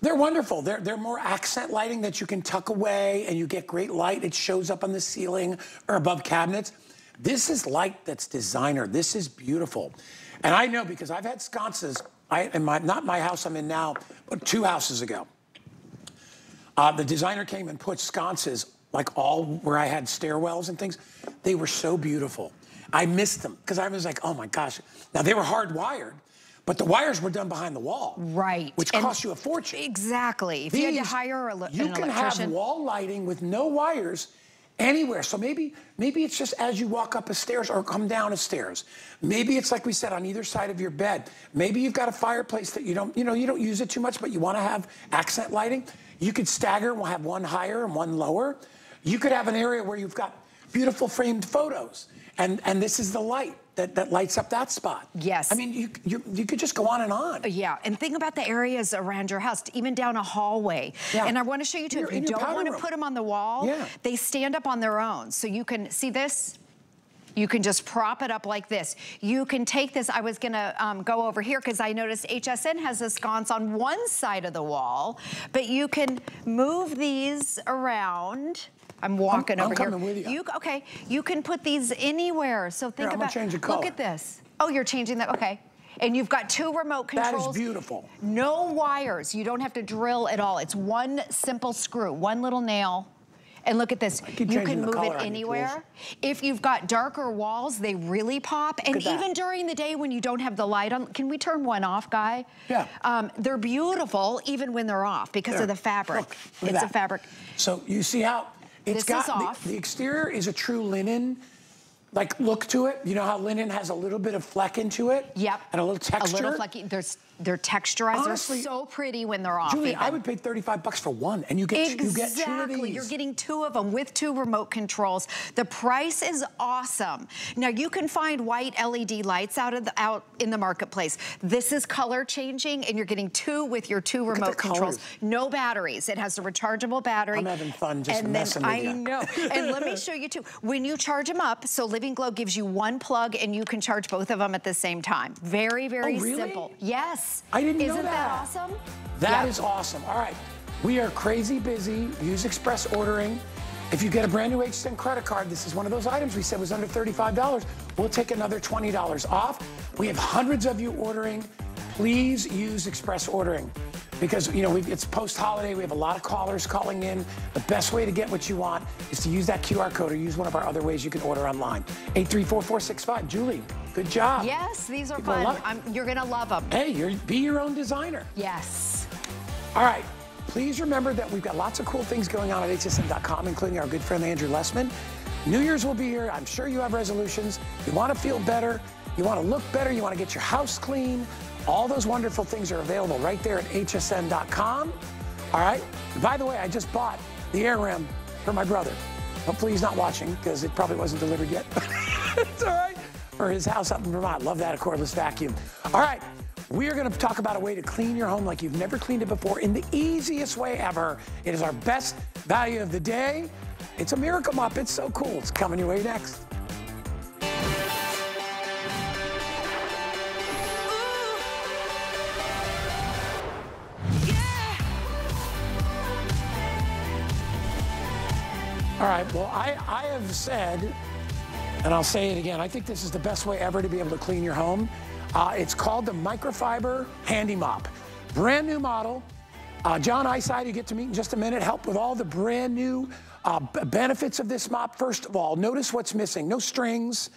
they're wonderful. They're, they're more accent lighting that you can tuck away and you get great light. It shows up on the ceiling or above cabinets. This is light that's designer. This is beautiful. And I know because I've had sconces, I, in my, not my house I'm in now, but two houses ago. Uh, the designer came and put sconces like all where I had stairwells and things. They were so beautiful. I missed them because I was like, oh my gosh. Now they were hardwired, but the wires were done behind the wall. Right. Which and cost you a fortune. Exactly. If These, you had to hire a, you can have wall lighting with no wires anywhere. So maybe maybe it's just as you walk up a stairs or come down a stairs. Maybe it's like we said on either side of your bed. Maybe you've got a fireplace that you don't you know you don't use it too much, but you want to have accent lighting. You could stagger and we'll have one higher and one lower. You could have an area where you've got beautiful framed photos, and and this is the light that, that lights up that spot. Yes. I mean, you, you, you could just go on and on. Yeah, and think about the areas around your house, even down a hallway. Yeah. And I want to show you too, if you don't want to room. put them on the wall, Yeah. they stand up on their own. So you can, see this? You can just prop it up like this. You can take this, I was gonna um, go over here because I noticed HSN has a sconce on one side of the wall, but you can move these around. I'm walking I'm over here. coming with you. Okay, you can put these anywhere. So think Here, I'm about, change the look at this. Oh, you're changing that, okay. And you've got two remote controls. That is beautiful. No wires. You don't have to drill at all. It's one simple screw, one little nail. And look at this. You can move it anywhere. If you've got darker walls, they really pop. And even during the day when you don't have the light on, can we turn one off, Guy? Yeah. Um, they're beautiful even when they're off because There. of the fabric. Look, look it's a fabric. So you see how it's This got is the- off. The, exterior is a true linen like look to it. You know how linen has a little bit of fleck into it? Yep. And a little texture. A little flecky. There's, they're texturized. Honestly, they're so pretty when they're off. Julie, I would pay 35 bucks for one and you get you get two of Exactly. these. You're getting two of them with two remote controls. The price is awesome. Now you can find white LED lights out of the out in the marketplace. This is color changing and you're getting two with your two the remote controls. colors. No batteries. It has a rechargeable battery. I'm having fun just and messing then, with I you. know. and let me show you too. When you charge them up, so Living Glow gives you one plug and you can charge both of them at the same time. Very, very Oh, really? simple. Yes. I didn't know Isn't that that. awesome? That Yeah. is awesome. All right. We are crazy busy. Use express ordering. If you get a brand new HSN credit card, this is one of those items we said was under $35. We'll take another $20 off. We have hundreds of you ordering. Please use express ordering because you know we've, it's post-holiday. We have a lot of callers calling in. The best way to get what you want is to use that QR code or use one of our other ways you can order online. 834-465. Julie, good job. Yes, these are People fun. I'm, you're gonna love them. Hey, you're, be your own designer. Yes. All right. Please remember that we've got lots of cool things going on at hsn.com, including our good friend Andrew Lessman. New Year's will be here. I'm sure you have resolutions. You want to feel better. You want to look better. You want to get your house clean. All those wonderful things are available right there at hsn.com. All right. By the way, I just bought the AirRAM for my brother. Hopefully he's not watching because it probably wasn't delivered yet. it's all right. For his house up in Vermont. Love that, a cordless vacuum. All right. We are going to talk about a way to clean your home like you've never cleaned it before in the easiest way ever. It is our best value of the day. It's a miracle mop. It's so cool. It's coming your way next. All right, well, I, I have said, and I'll say it again, I think this is the best way ever to be able to clean your home. Uh, it's called the Microfiber Handy Mop. Brand new model. Uh, John Eyesight, you get to meet in just a minute, help with all the brand new uh, benefits of this mop. First of all, notice what's missing. No strings,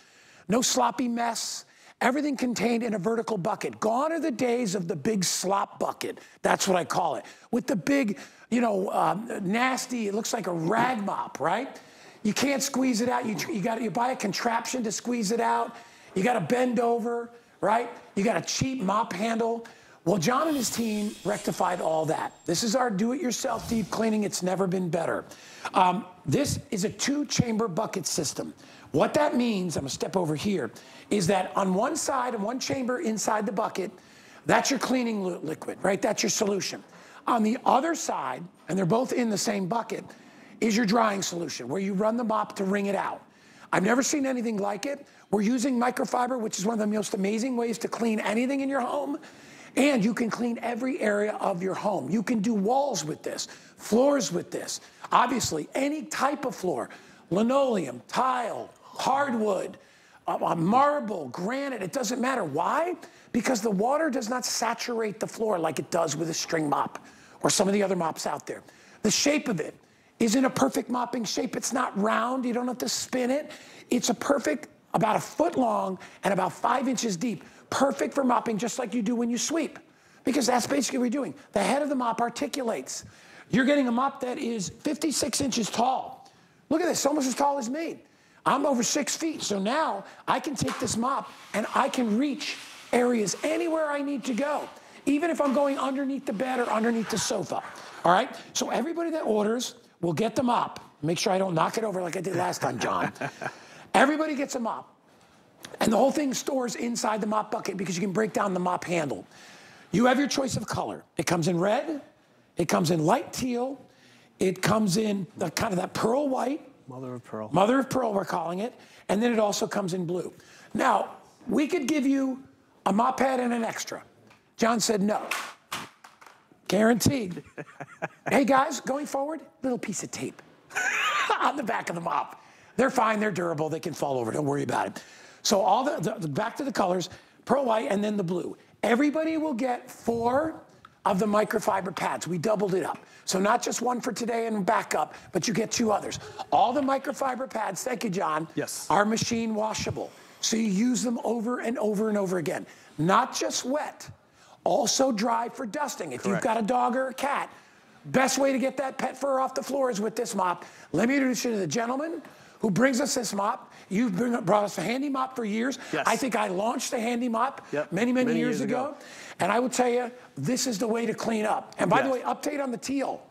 no sloppy mess. Everything contained in a vertical bucket. Gone are the days of the big slop bucket. That's what I call it. With the big, you know, um, nasty, it looks like a rag mop, right? You can't squeeze it out. You, you got you buy a contraption to squeeze it out. You got to bend over, right? You got a cheap mop handle. Well, John and his team rectified all that. This is our do-it-yourself deep cleaning. It's never been better. Um, this is a two-chamber bucket system. What that means, I'm gonna step over here, is that on one side, in one chamber inside the bucket, that's your cleaning liquid, right? That's your solution. On the other side, and they're both in the same bucket, is your drying solution, where you run the mop to wring it out. I've never seen anything like it. We're using microfiber, which is one of the most amazing ways to clean anything in your home. And you can clean every area of your home. You can do walls with this, floors with this. Obviously, any type of floor, linoleum, tile, hardwood, uh, uh, marble, granite, it doesn't matter. Why? Because the water does not saturate the floor like it does with a string mop or some of the other mops out there. The shape of it is in a perfect mopping shape. It's not round, you don't have to spin it. It's a perfect, about a foot long and about five inches deep. Perfect for mopping just like you do when you sweep. Because that's basically what you're doing. The head of the mop articulates. You're getting a mop that is 56 inches tall. Look at this, almost as tall as me. I'm over six feet, so now I can take this mop and I can reach areas anywhere I need to go, even if I'm going underneath the bed or underneath the sofa. All right? So everybody that orders will get the mop. Make sure I don't knock it over like I did last time, John. everybody gets a mop. And the whole thing stores inside the mop bucket because you can break down the mop handle. You have your choice of color. It comes in red, it comes in light teal, it comes in the, kind of that pearl white. Mother of pearl. Mother of pearl, we're calling it. And then it also comes in blue. Now, we could give you a mop pad and an extra. John said no. Guaranteed. hey guys, going forward, little piece of tape on the back of the mop. They're fine, they're durable, they can fall over, don't worry about it. So all the, the, the back to the colors, pearl white and then the blue. Everybody will get four of the microfiber pads. We doubled it up. So not just one for today and backup, but you get two others. All the microfiber pads, thank you, John, yes. are machine washable. So you use them over and over and over again. Not just wet, also dry for dusting. If Correct. you've got a dog or a cat, best way to get that pet fur off the floor is with this mop. Let me introduce you to the gentleman who brings us this mop. You've brought us a handy mop for years. Yes. I think I launched a handy mop yep. many, many, many, years, years ago. ago. And I will tell you, this is the way to clean up. And by yes. the way, update on the teal.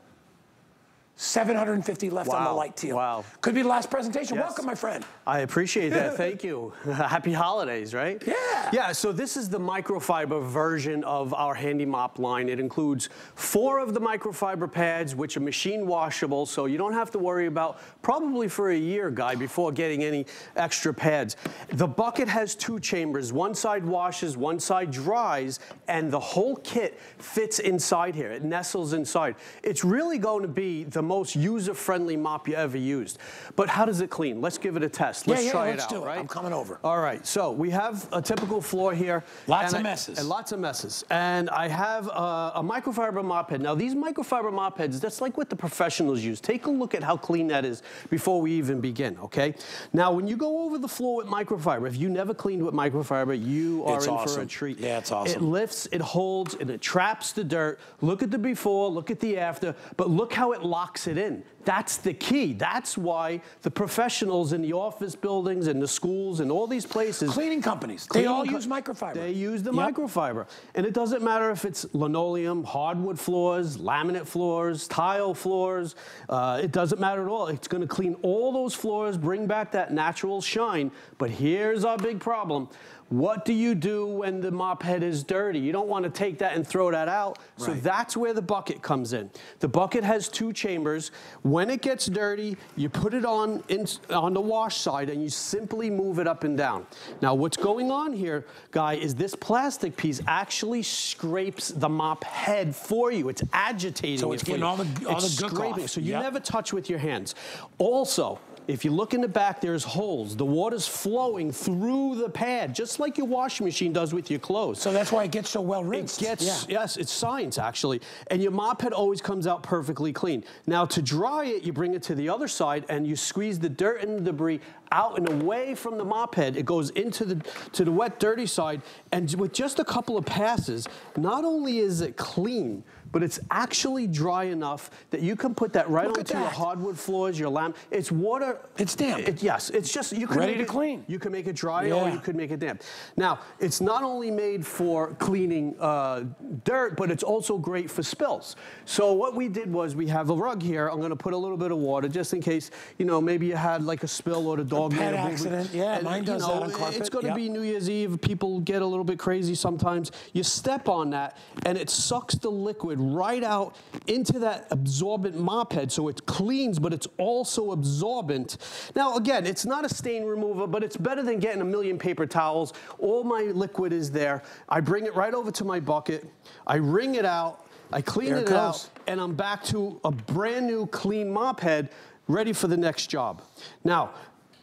750 left wow. on the light teal. Wow. Could be the last presentation. Yes. Welcome, my friend. I appreciate that. Thank you. Happy holidays, right? Yeah. Yeah, so this is the microfiber version of our handy mop line. It includes four of the microfiber pads, which are machine washable, so you don't have to worry about probably for a year, Guy, before getting any extra pads. The bucket has two chambers. One side washes, one side dries, and the whole kit fits inside here. It nestles inside. It's really going to be the most user-friendly mop you ever used. But how does it clean? Let's give it a test. Let's yeah, yeah, try let's it out, do it. right? I'm coming over. All right, so we have a typical floor here. Lots of I, messes. And lots of messes. And I have a, a microfiber mop head. Now, these microfiber mop heads, that's like what the professionals use. Take a look at how clean that is before we even begin, okay? Now, when you go over the floor with microfiber, if you never cleaned with microfiber, you are it's in awesome. for a treat. Yeah, it's awesome. It lifts, it holds, and it traps the dirt. Look at the before, look at the after, but look how it locks it in. That's the key. That's why the professionals in the office buildings and the schools and all these places. Cleaning companies. Cleaning they all use microfiber. They use the yep. microfiber. And it doesn't matter if it's linoleum, hardwood floors, laminate floors, tile floors. Uh, it doesn't matter at all. It's going to clean all those floors, bring back that natural shine. But here's our big problem. What do you do when the mop head is dirty? You don't want to take that and throw that out. So that's where the bucket comes in. The bucket has two chambers. When it gets dirty, you put it on, in, on the wash side and you simply move it up and down. Now what's going on here, Guy, is this plastic piece actually scrapes the mop head for you. It's agitating so it's it getting all the, all it's the scraping. off. So you yep. never touch with your hands. Also, if you look in the back, there's holes. The water's flowing through the pad, just like your washing machine does with your clothes. So that's why it gets so well rinsed. It gets, yeah. yes, it's science, actually. And your mop head always comes out perfectly clean. Now, to dry it, you bring it to the other side and you squeeze the dirt and the debris out and away from the mop head. It goes into the, to the wet, dirty side. And with just a couple of passes, not only is it clean, but it's actually dry enough that you can put that right Look onto your hardwood floors, your lamp. It's water. It's damp. It, yes, it's just you can ready make to it, clean. You can make it dry yeah. or you could make it damp. Now, it's not only made for cleaning uh, dirt, but it's also great for spills. So what we did was we have a rug here. I'm going to put a little bit of water just in case you know maybe you had like a spill or the dog a made a accident. Yeah, and, mine does you know, that on carpet. It's going to yep. be New Year's Eve. People get a little bit crazy sometimes. You step on that and it sucks the liquid right out into that absorbent mop head so it cleans, but it's also absorbent. Now, again, it's not a stain remover, but it's better than getting a million paper towels. All my liquid is there. I bring it right over to my bucket. I wring it out. I clean there it, it out, and I'm back to a brand new clean mop head ready for the next job. Now,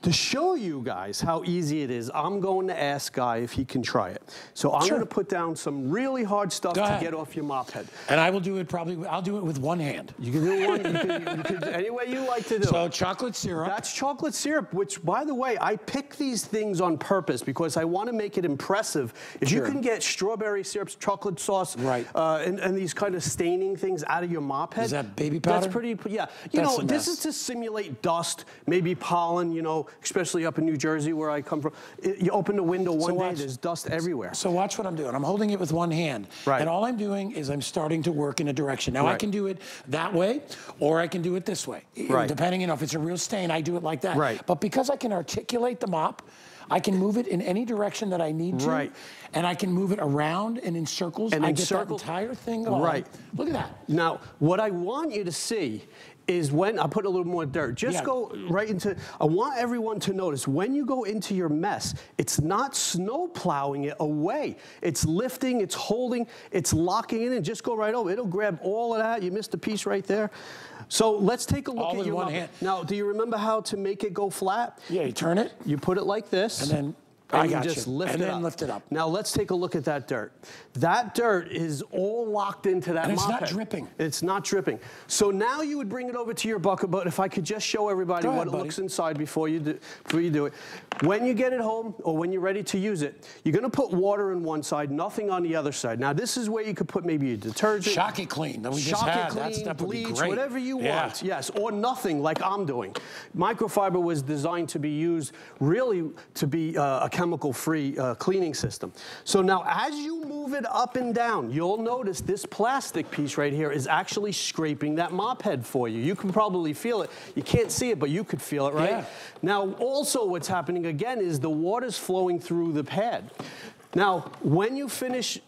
To show you guys how easy it is, I'm going to ask Guy if he can try it. So I'm Sure. going to put down some really hard stuff Go to ahead. get off your mop head. And I will do it probably, I'll do it with one hand. You can do one, you can, you can, any way you like to do So it. chocolate syrup. That's chocolate syrup, which, by the way, I pick these things on purpose because I want to make it impressive. If Sure. you can get strawberry syrup, chocolate sauce, Right. uh, and, and these kind of staining things out of your mop head. Is that baby powder? That's pretty, yeah. You That's know, this is to simulate dust, maybe pollen, you know, especially up in New Jersey where I come from. It- you open the window one day, watch- there's dust everywhere. So watch what I'm doing. I'm holding it with one hand. Right. And all I'm doing is I'm starting to work in a direction. Now I can do it that way or I can do it this way. Right. Depending, you know, if it's a real stain, I do it like that. Right. But because I can articulate the mop, I can move it in any direction that I need to. Right. And I can move it around and in circles. And I get circles- that entire thing. Right. Look at that. Now, what I want you to see is when I put a little more dirt. Just Yeah. go right into. I want everyone to notice when you go into your mess, it's not snow plowing it away. It's lifting, it's holding, it's locking in, and just go right over. It'll grab all of that. You missed a piece right there. So let's take a look All at your one hand. Now, do you remember how to make it go flat? Yeah, you turn it. You put it like this. And then- and I you just you. lift And it then up. lift it up. Now let's take a look at that dirt. That dirt is all locked into that And it's not head. dripping. It's not dripping. So now you would bring it over to your bucket, but if I could just show everybody Go what ahead, it buddy. looks inside before you, do, before you do it. When you get it home or when you're ready to use it, you're gonna put water in one side, nothing on the other side. Now this is where you could put maybe a detergent. Shock it clean that we just had. That clean, would be bleach, great. whatever you Yeah. want. Yes, or nothing like I'm doing. Microfiber was designed to be used really to be uh, a chemical-free uh, cleaning system. So now as you move it up and down, you'll notice this plastic piece right here is actually scraping that mop head for you. You can probably feel it. You can't see it, but you could feel it, right? Yeah. Now also what's happening again is the water's flowing through the pad. Now, when you finish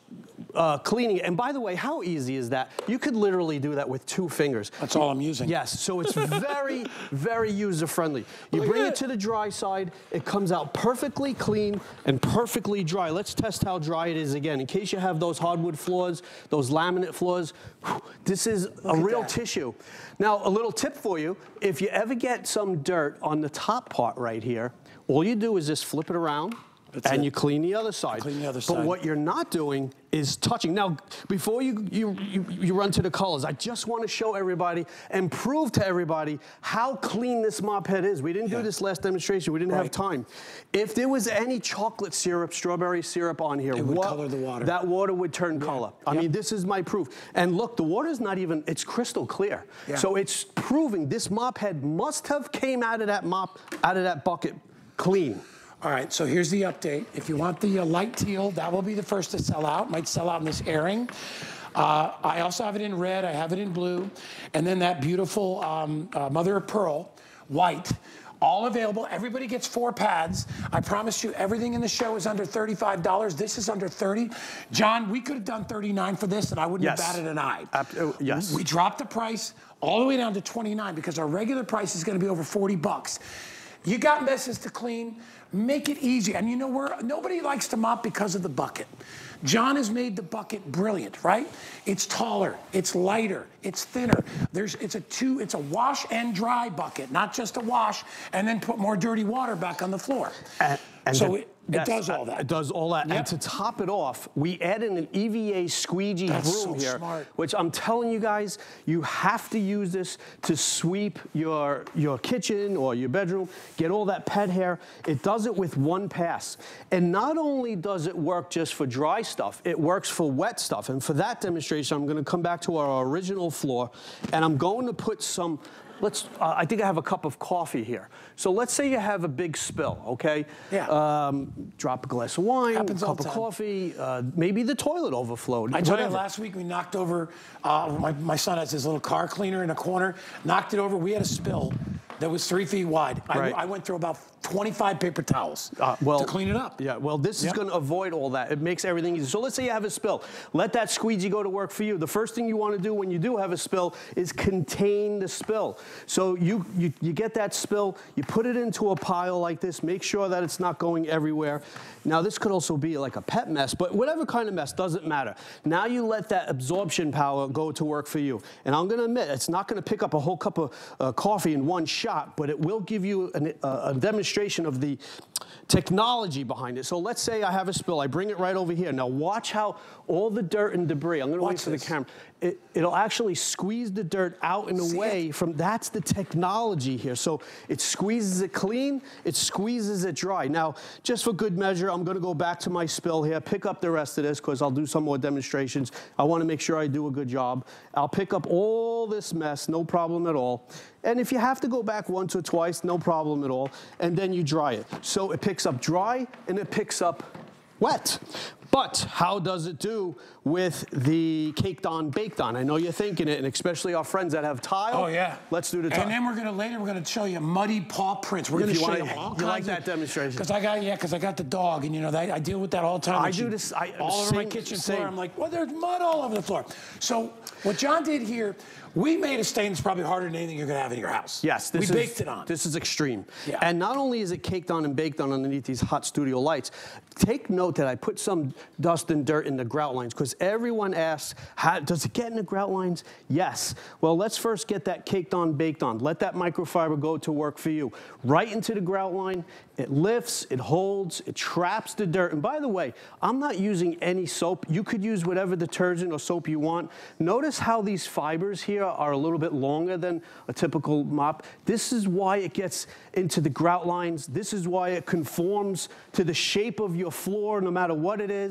uh, cleaning it, and by the way, how easy is that? You could literally do that with two fingers. That's all I'm using. Yes, so it's very, very user-friendly. You Look bring it it. to the dry side, it comes out perfectly clean and perfectly dry. Let's test how dry it is again. In case you have those hardwood floors, those laminate floors, whew, this is a real that. tissue. Now, a little tip for you, if you ever get some dirt on the top part right here, all you do is just flip it around, That's and it. you clean the other side. Clean the other But side. what you're not doing is touching. Now, before you, you, you, you run to the colors, I just want to show everybody and prove to everybody how clean this mop head is. We didn't do this last demonstration. We didn't have time. If there was any chocolate syrup, strawberry syrup on here, It would what- color the water. That water would turn color. I Yep. mean, this is my proof. And look, the water's not even, it's crystal clear. Yeah. So it's proving this mop head must have came out of that mop, out of that bucket clean. All right, so here's the update. If you want the uh, light teal, that will be the first to sell out. Might sell out in this airing. Uh, I also have it in red. I have it in blue, and then that beautiful um, uh, mother of pearl, white. All available. Everybody gets four pads. I promise you, everything in the show is under $35. This is under 30. John, we could have done 39 for this, and I wouldn't Yes. have batted an eye. Uh, yes. We dropped the price all the way down to 29 because our regular price is going to be over 40 bucks. You got messes to clean, make it easy. And you know where nobody likes to mop because of the bucket. John has made the bucket brilliant, right? It's taller, it's lighter, it's thinner. There's it's a two, it's a wash and dry bucket, not just a wash and then put more dirty water back on the floor. And, and so the- it, it does all that. It does all that. Yep. And to top it off, we added an EVA squeegee That's broom so here, smart. which I'm telling you guys, you have to use this to sweep your your kitchen or your bedroom, get all that pet hair. It does it with one pass. And not only does it work just for dry stuff, it works for wet stuff. And for that demonstration, I'm going to come back to our original floor, and I'm going to put some Let's, uh, I think I have a cup of coffee here. So let's say you have a big spill, okay? Yeah. Um, drop a glass of wine, Happens cup of coffee, uh, maybe the toilet overflowed. I told you last week we knocked over, uh, my, my son has his little car cleaner in a corner, knocked it over. We had a spill that was three feet wide. Right. I, I went through about 25 paper towels Uh, well, to clean it up. Yeah, well, this Yep. is going to avoid all that. It makes everything easy. So let's say you have a spill. Let that squeegee go to work for you. The first thing you want to do when you do have a spill is contain the spill. So you, you, you get that spill, you put it into a pile like this, make sure that it's not going everywhere. Now, this could also be like a pet mess, but whatever kind of mess, doesn't matter. Now you let that absorption power go to work for you. And I'm going to admit, it's not going to pick up a whole cup of uh, coffee in one shot. but it will give you an, uh, a demonstration of the technology behind it. So let's say I have a spill. I bring it right over here. Now watch how all the dirt and debris, I'm going to wait for the camera. It, it'll actually squeeze the dirt out and See away it? from, that's the technology here. So it squeezes it clean, it squeezes it dry. Now, just for good measure, I'm gonna go back to my spill here, pick up the rest of this, because I'll do some more demonstrations. I wanna make sure I do a good job. I'll pick up all this mess, no problem at all. And if you have to go back once or twice, no problem at all. And then you dry it. So it picks up dry and it picks up wet. But how does it do with the caked on, baked on? I know you're thinking it, and especially our friends that have tile. Oh yeah. Let's do the tile. And then we're gonna later we're gonna show you muddy paw prints. We're gonna you show wanna- you all you like that demonstration? Because I got yeah, because I got the dog, and you know that, I deal with that all the time. I do she- this- I- all over my same- kitchen same. floor. I'm like, well, there's mud all over the floor. So what John did here, we made a stain that's probably harder than anything you're gonna have in your house. Yes, this we is, baked it on. This is extreme. Yeah. And not only is it caked on and baked on underneath these hot studio lights, take note that I put some dust and dirt in the grout lines because everyone asks, how, does it get in the grout lines? Yes. Well, let's first get that caked on, baked on. Let that microfiber go to work for you. Right into the grout line. It lifts, it holds, it traps the dirt. And by the way, I'm not using any soap. You could use whatever detergent or soap you want. Notice how these fibers here are a little bit longer than a typical mop. This is why it gets into the grout lines. This is why it conforms to the shape of your floor, no matter what it is.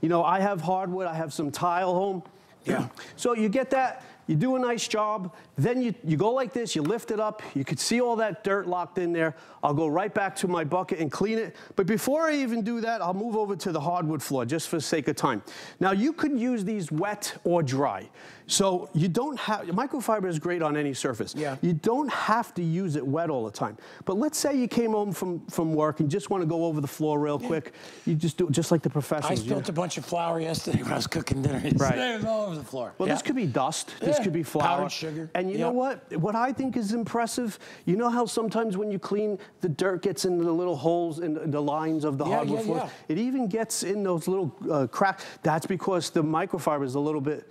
You know, I have hardwood, I have some tile home. Yeah. So you get that, you do a nice job, then you, you go like this, you lift it up, you could see all that dirt locked in there. I'll go right back to my bucket and clean it. But before I even do that, I'll move over to the hardwood floor just for the sake of time. Now you could use these wet or dry. So you don't have, microfiber is great on any surface. Yeah. You don't have to use it wet all the time. But let's say you came home from, from work and just want to go over the floor real quick. You just do it just like the professionals. you spilled know. a bunch of flour yesterday when I was cooking dinner. It Right. was all over the floor. Well, Yeah. this could be dust. This Yeah. could be flour. Powdered sugar. And you know what? What I think is impressive, you know how sometimes when you clean, the dirt gets into the little holes in the- lines of the Yeah, hardwood yeah, floors. yeah. It even gets in those little uh, cracks. That's because the microfiber is a little bit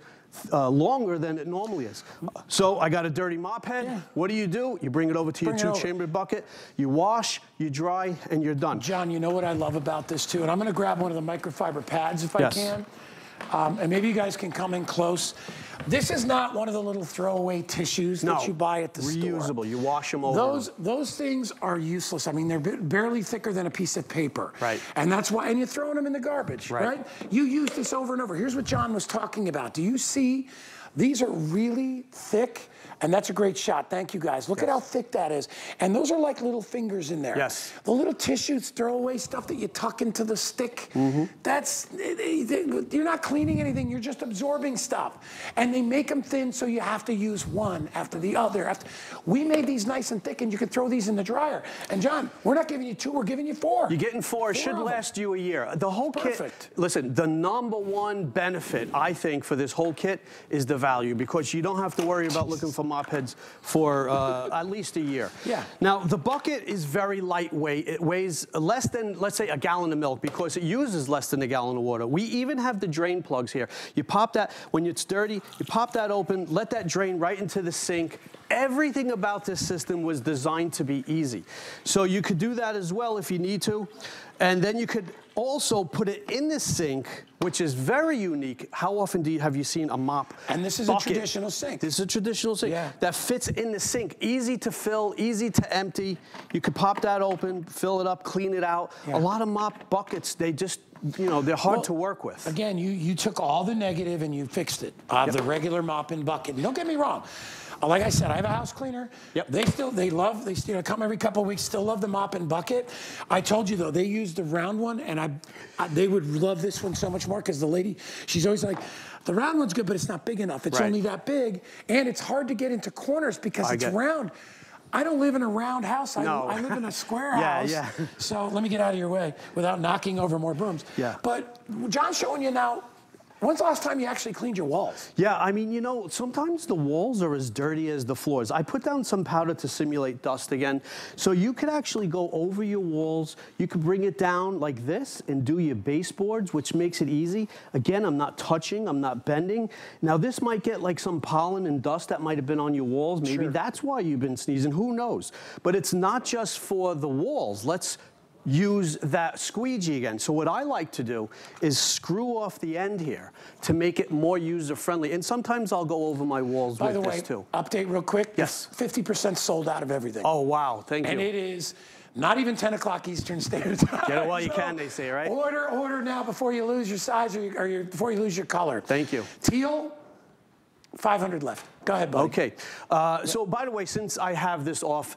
uh, longer than it normally is. So I got a dirty mop head. Yeah. What do you do? You bring it over to Bring your two-chamber bucket. You wash, you dry, and you're done. John, you know what I love about this too, and I'm going to grab one of the microfiber pads if I can, um, and maybe you guys can come in close. This is not one of the little throwaway tissues No, that you buy at the store. reusable. You wash them over. Those those things are useless. I mean, they're barely thicker than a piece of paper. Right. And that's why, and you're throwing them in the garbage, Right. right? You use this over and over. Here's what John was talking about. Do you see? These are really thick. And that's a great shot. Thank you guys. Look at how thick that is. And those are like little fingers in there. Yes. The little tissues, throwaway stuff that you tuck into the stick. Mm-hmm. That's they- they- you're not cleaning anything. You're just absorbing stuff. And they make them thin, so you have to use one after the other. After we made these nice and thick, and you can throw these in the dryer. And John, we're not giving you two. We're giving you four. You're getting four. It Four should last you a year. The whole Perfect. kit. Listen, the number one benefit I think for this whole kit is the value because you don't have to worry about looking for mop heads for uh, at least a year. Yeah. Now the bucket is very lightweight. It weighs less than let's say a gallon of milk because it uses less than a gallon of water. We even have the drain plugs here. You pop that when it's dirty. You pop that open. Let that drain right into the sink. Everything about this system was designed to be easy. So you could do that as well if you need to. And then you could also put it in the sink, which is very unique. How often do you have you seen a mop? And this is a traditional sink. This is a traditional sink Yeah. that fits in the sink. Easy to fill, easy to empty. You could pop that open, fill it up, clean it out. Yeah. A lot of mop buckets, they just, you know, they're hard Well, to work with. Again, you, you took all the negative and you fixed it. Uh, The regular mop and bucket. Don't get me wrong. Uh, Like I said, I have a house cleaner. Yep. They still, they love, they you know, come every couple of weeks, still love the mop and bucket. I told you though, they use the round one and I, I they would love this one so much more because the lady, she's always like, the round one's good, but it's not big enough. It's Right. only that big. And it's hard to get into corners because I it's round. I don't live in a round house. I, No. I live in a square Yeah, house. yeah. So let me get out of your way without knocking over more brooms. Yeah. But John's showing you now When's the last time you actually cleaned your walls? Yeah, I mean, you know, sometimes the walls are as dirty as the floors. I put down some powder to simulate dust again. So you could actually go over your walls. You could bring it down like this and do your baseboards, which makes it easy. Again, I'm not touching, I'm not bending. Now, this might get like some pollen and dust that might have been on your walls. Maybe Sure. that's why you've been sneezing. Who knows? But it's not just for the walls. Let's use that squeegee again. So what I like to do is screw off the end here to make it more user-friendly. And sometimes I'll go over my walls By with the way, this too. update real quick. Yes. 50% sold out of everything. Oh, wow, thank And you. And it is not even 10 o'clock Eastern Standard Time. Get it while you can, they say, right? Order, order now before you lose your size or, your, or your, before you lose your color. Thank you. Teal, 500 left. Go ahead, buddy. Okay. Uh, so, by the way, since I have this off,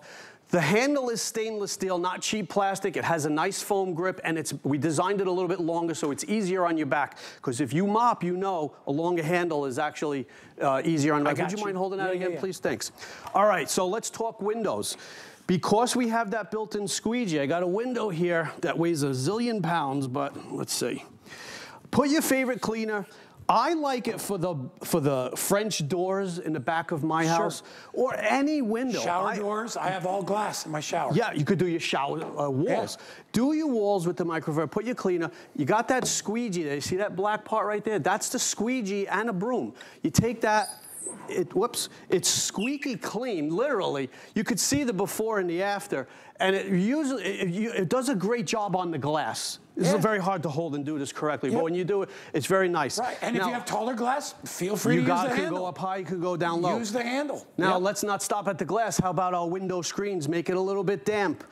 the handle is stainless steel, not cheap plastic. It has a nice foam grip, and it's we designed it a little bit longer so it's easier on your back. Because if you mop, you know a longer handle is actually uh, easier on I back. Would you, you. mind holding that Yeah, yeah, again, yeah. please? Thanks. All right, so let's talk windows. Because we have that built-in squeegee, I got a window here that weighs a zillion pounds, but let's see. Put your favorite cleaner. I like it for the for the French doors in the back of my house or any window. Shower I- doors, I have all glass in my shower. Yeah, you could do your shower uh, walls. Do your walls with the microfiber. Put your cleaner. You got that squeegee there. You see that black part right there? That's the squeegee and a broom. You take that. It whoops. It's squeaky clean, literally. You could see the before and the after, and it usually it, it does a great job on the glass. This Yeah. very hard to hold and do this correctly, but when you do it, it's very nice. Right, and if you have taller glass, feel free you to got use the handle. go up high, you could go down low. Use the handle. Now, Yep. let's not stop at the glass. How about our window screens? Make it a little bit damp.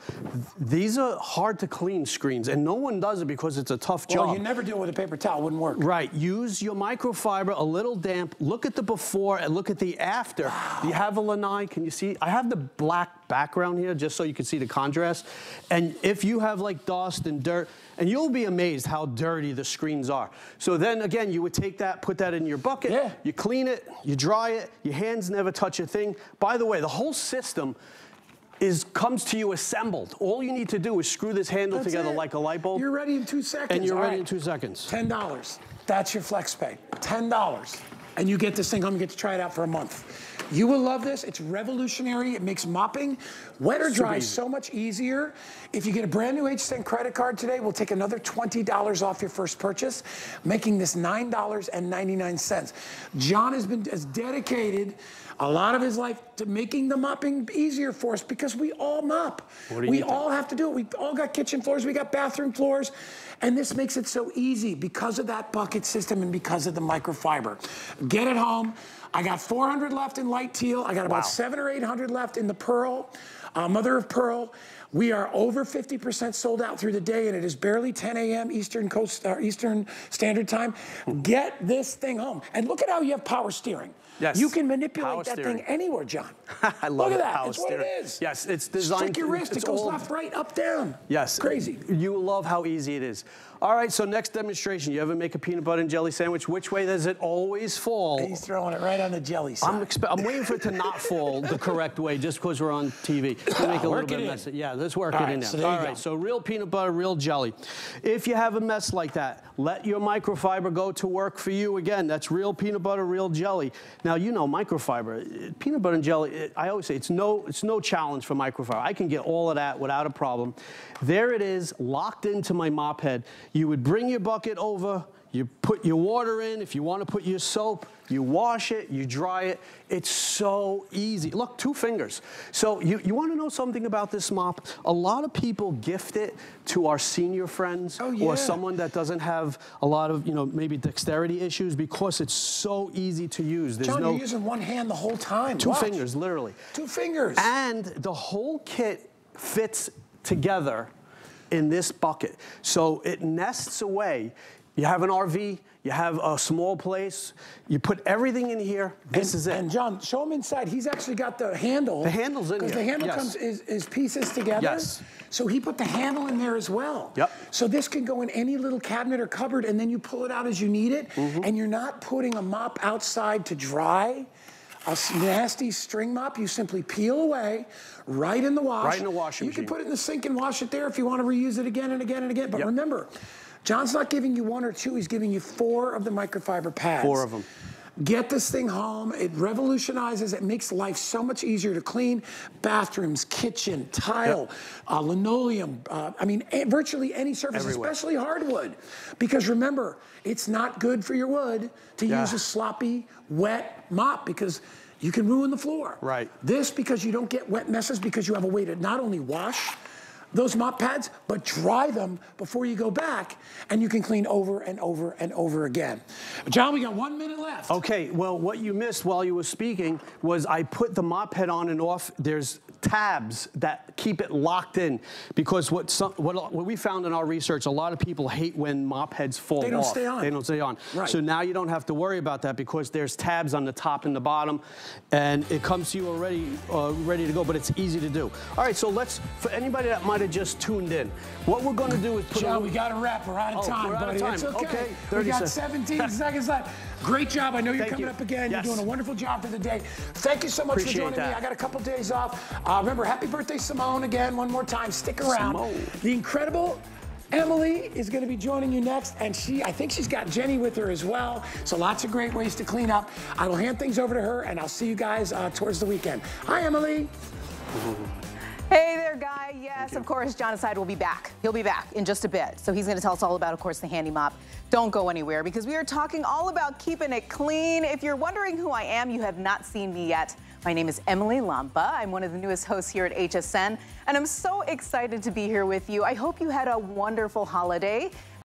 These are hard to clean screens, and no one does it because it's a tough Well, job. you never do it with a paper towel. It wouldn't work. Right. Use your microfiber, a little damp. Look at the before and look at the after. Do you have a lanai? Can you see? I have the black background here just so you can see the contrast. And if you have like dust and dirt, and you'll be amazed how dirty the screens are. So then again, you would take that, put that in your bucket, Yeah. you clean it, you dry it, your hands never touch a thing. By the way, the whole system is comes to you assembled. All you need to do is screw this handle That's together it. like a light bulb. You're ready in two seconds. and you're All ready right. in two seconds. Ten dollars. That's your flex pay. Ten dollars. And you get this thing home, you get to try it out for a month. You will love this. It's revolutionary. It makes mopping wet or dry so much easier. If you get a brand new HSN credit card today, we'll take another $20 off your first purchase, making this $9.99. John has been has dedicated a lot of his life to making the mopping easier for us because we all mop. What do you we all have to do it. We all got kitchen floors, we got bathroom floors, and this makes it so easy because of that bucket system and because of the microfiber. Get it home. I got 400 left in light teal. I got about seven or 800 left in the pearl, uh, mother of pearl. We are over 50% sold out through the day, and it is barely 10 a.m. Eastern Coast uh, Eastern Standard Time. Get this thing home, and look at how you have power steering. Yes. You can manipulate Power that steering. thing anywhere, John. I love Look at that. power It's what it is. Yes, it's designed. Stick your wrist. it's It goes all- left, right, up, down. Yes. Crazy. You love how easy it is. All right, so next demonstration. You ever make a peanut butter and jelly sandwich? Which way does it always fall? He's throwing it right on the jelly side. I'm, expe- I'm waiting for it to not fall the correct way just because we're on TV. To make a Work little bit it in. messy. Yeah, let's work All it right, in there. so there you go. so real peanut butter, real jelly. If you have a mess like that, let your microfiber go to work for you. Again, that's real peanut butter, real jelly. Now, you know microfiber, uh, peanut butter and jelly, it- I always say it's no, it's no challenge for microfiber. I can get all of that without a problem. There it is, locked into my mop head. You would bring your bucket over, you put your water in. If you want to put your soap, you wash it, you dry it. It's so easy. Look, two fingers. So you, you want to know something about this mop? A lot of people gift it to our senior friends Oh, yeah. or someone that doesn't have a lot of, you know, maybe dexterity issues because it's so easy to use. There's John, no you're using one hand the whole time. two Watch. fingers, literally. Two fingers. And the whole kit fits together in this bucket. So it nests away. You have an RV, you have a small place, you put everything in here. This and, is it. And John, show him inside. He's actually got the handle. The handle's in Because the handle yes. comes is, is pieces together. Yes. So he put the handle in there as well. Yep. So this can go in any little cabinet or cupboard, and then you pull it out as you need it, Mm-hmm. and you're not putting a mop outside to dry. a nasty string mop, you simply peel away, right in the wash. Right in the washing You can put it in the sink and wash it there if you want to reuse it again and again and again. But Yep. remember, John's not giving you one or two, he's giving you four of the microfiber pads. Four of them. Get this thing home. It revolutionizes. It makes life so much easier to clean. Bathrooms, kitchen, tile, yep. uh, linoleum. Uh, I mean, virtually any surface, Everywhere. especially hardwood. Because remember, it's not good for your wood to yeah. use a sloppy, wet mop because you can ruin the floor. Right. This because you don't get wet messes because you have a way to not only wash those mop pads, but dry them before you go back, and you can clean over and over and over again. John, we got one minute left. Okay, well, what you missed while you were speaking was I put the mop head on and off. There's tabs that keep it locked in because what, some, what, what we found in our research, a lot of people hate when mop heads fall off. They don't off. stay on. They don't stay on. Right. So now you don't have to worry about that because there's tabs on the top and the bottom, and it comes to you already uh, ready to go, but it's easy to do. All right, so let's, for anybody that might have just tuned in, what we're going to do is put John, we got to wrap. We're out of oh, time, we're buddy. Of time. It's okay. okay we got 17 seconds left. Great job. I know you're Thank coming you. up again. Yes. You're doing a wonderful job for the day. Thank you so much Appreciate for joining that. me. I got a couple days off. Uh, remember, happy birthday, Simone, again, one more time. Stick around. Simone. The incredible Emily is going to be joining you next, and she, I think she's got Jenny with her as well. So lots of great ways to clean up. I will hand things over to her, and I'll see you guys uh, towards the weekend. Hi, Emily. Hey there, Guy. Yes, of course, John Aside will be back. He'll be back in just a bit. So he's going to tell us all about, of course, the handy mop. Don't go anywhere because we are talking all about keeping it clean. If you're wondering who I am, you have not seen me yet. My name is Emily Lampa. I'm one of the newest hosts here at HSN, and I'm so excited to be here with you. I hope you had a wonderful holiday.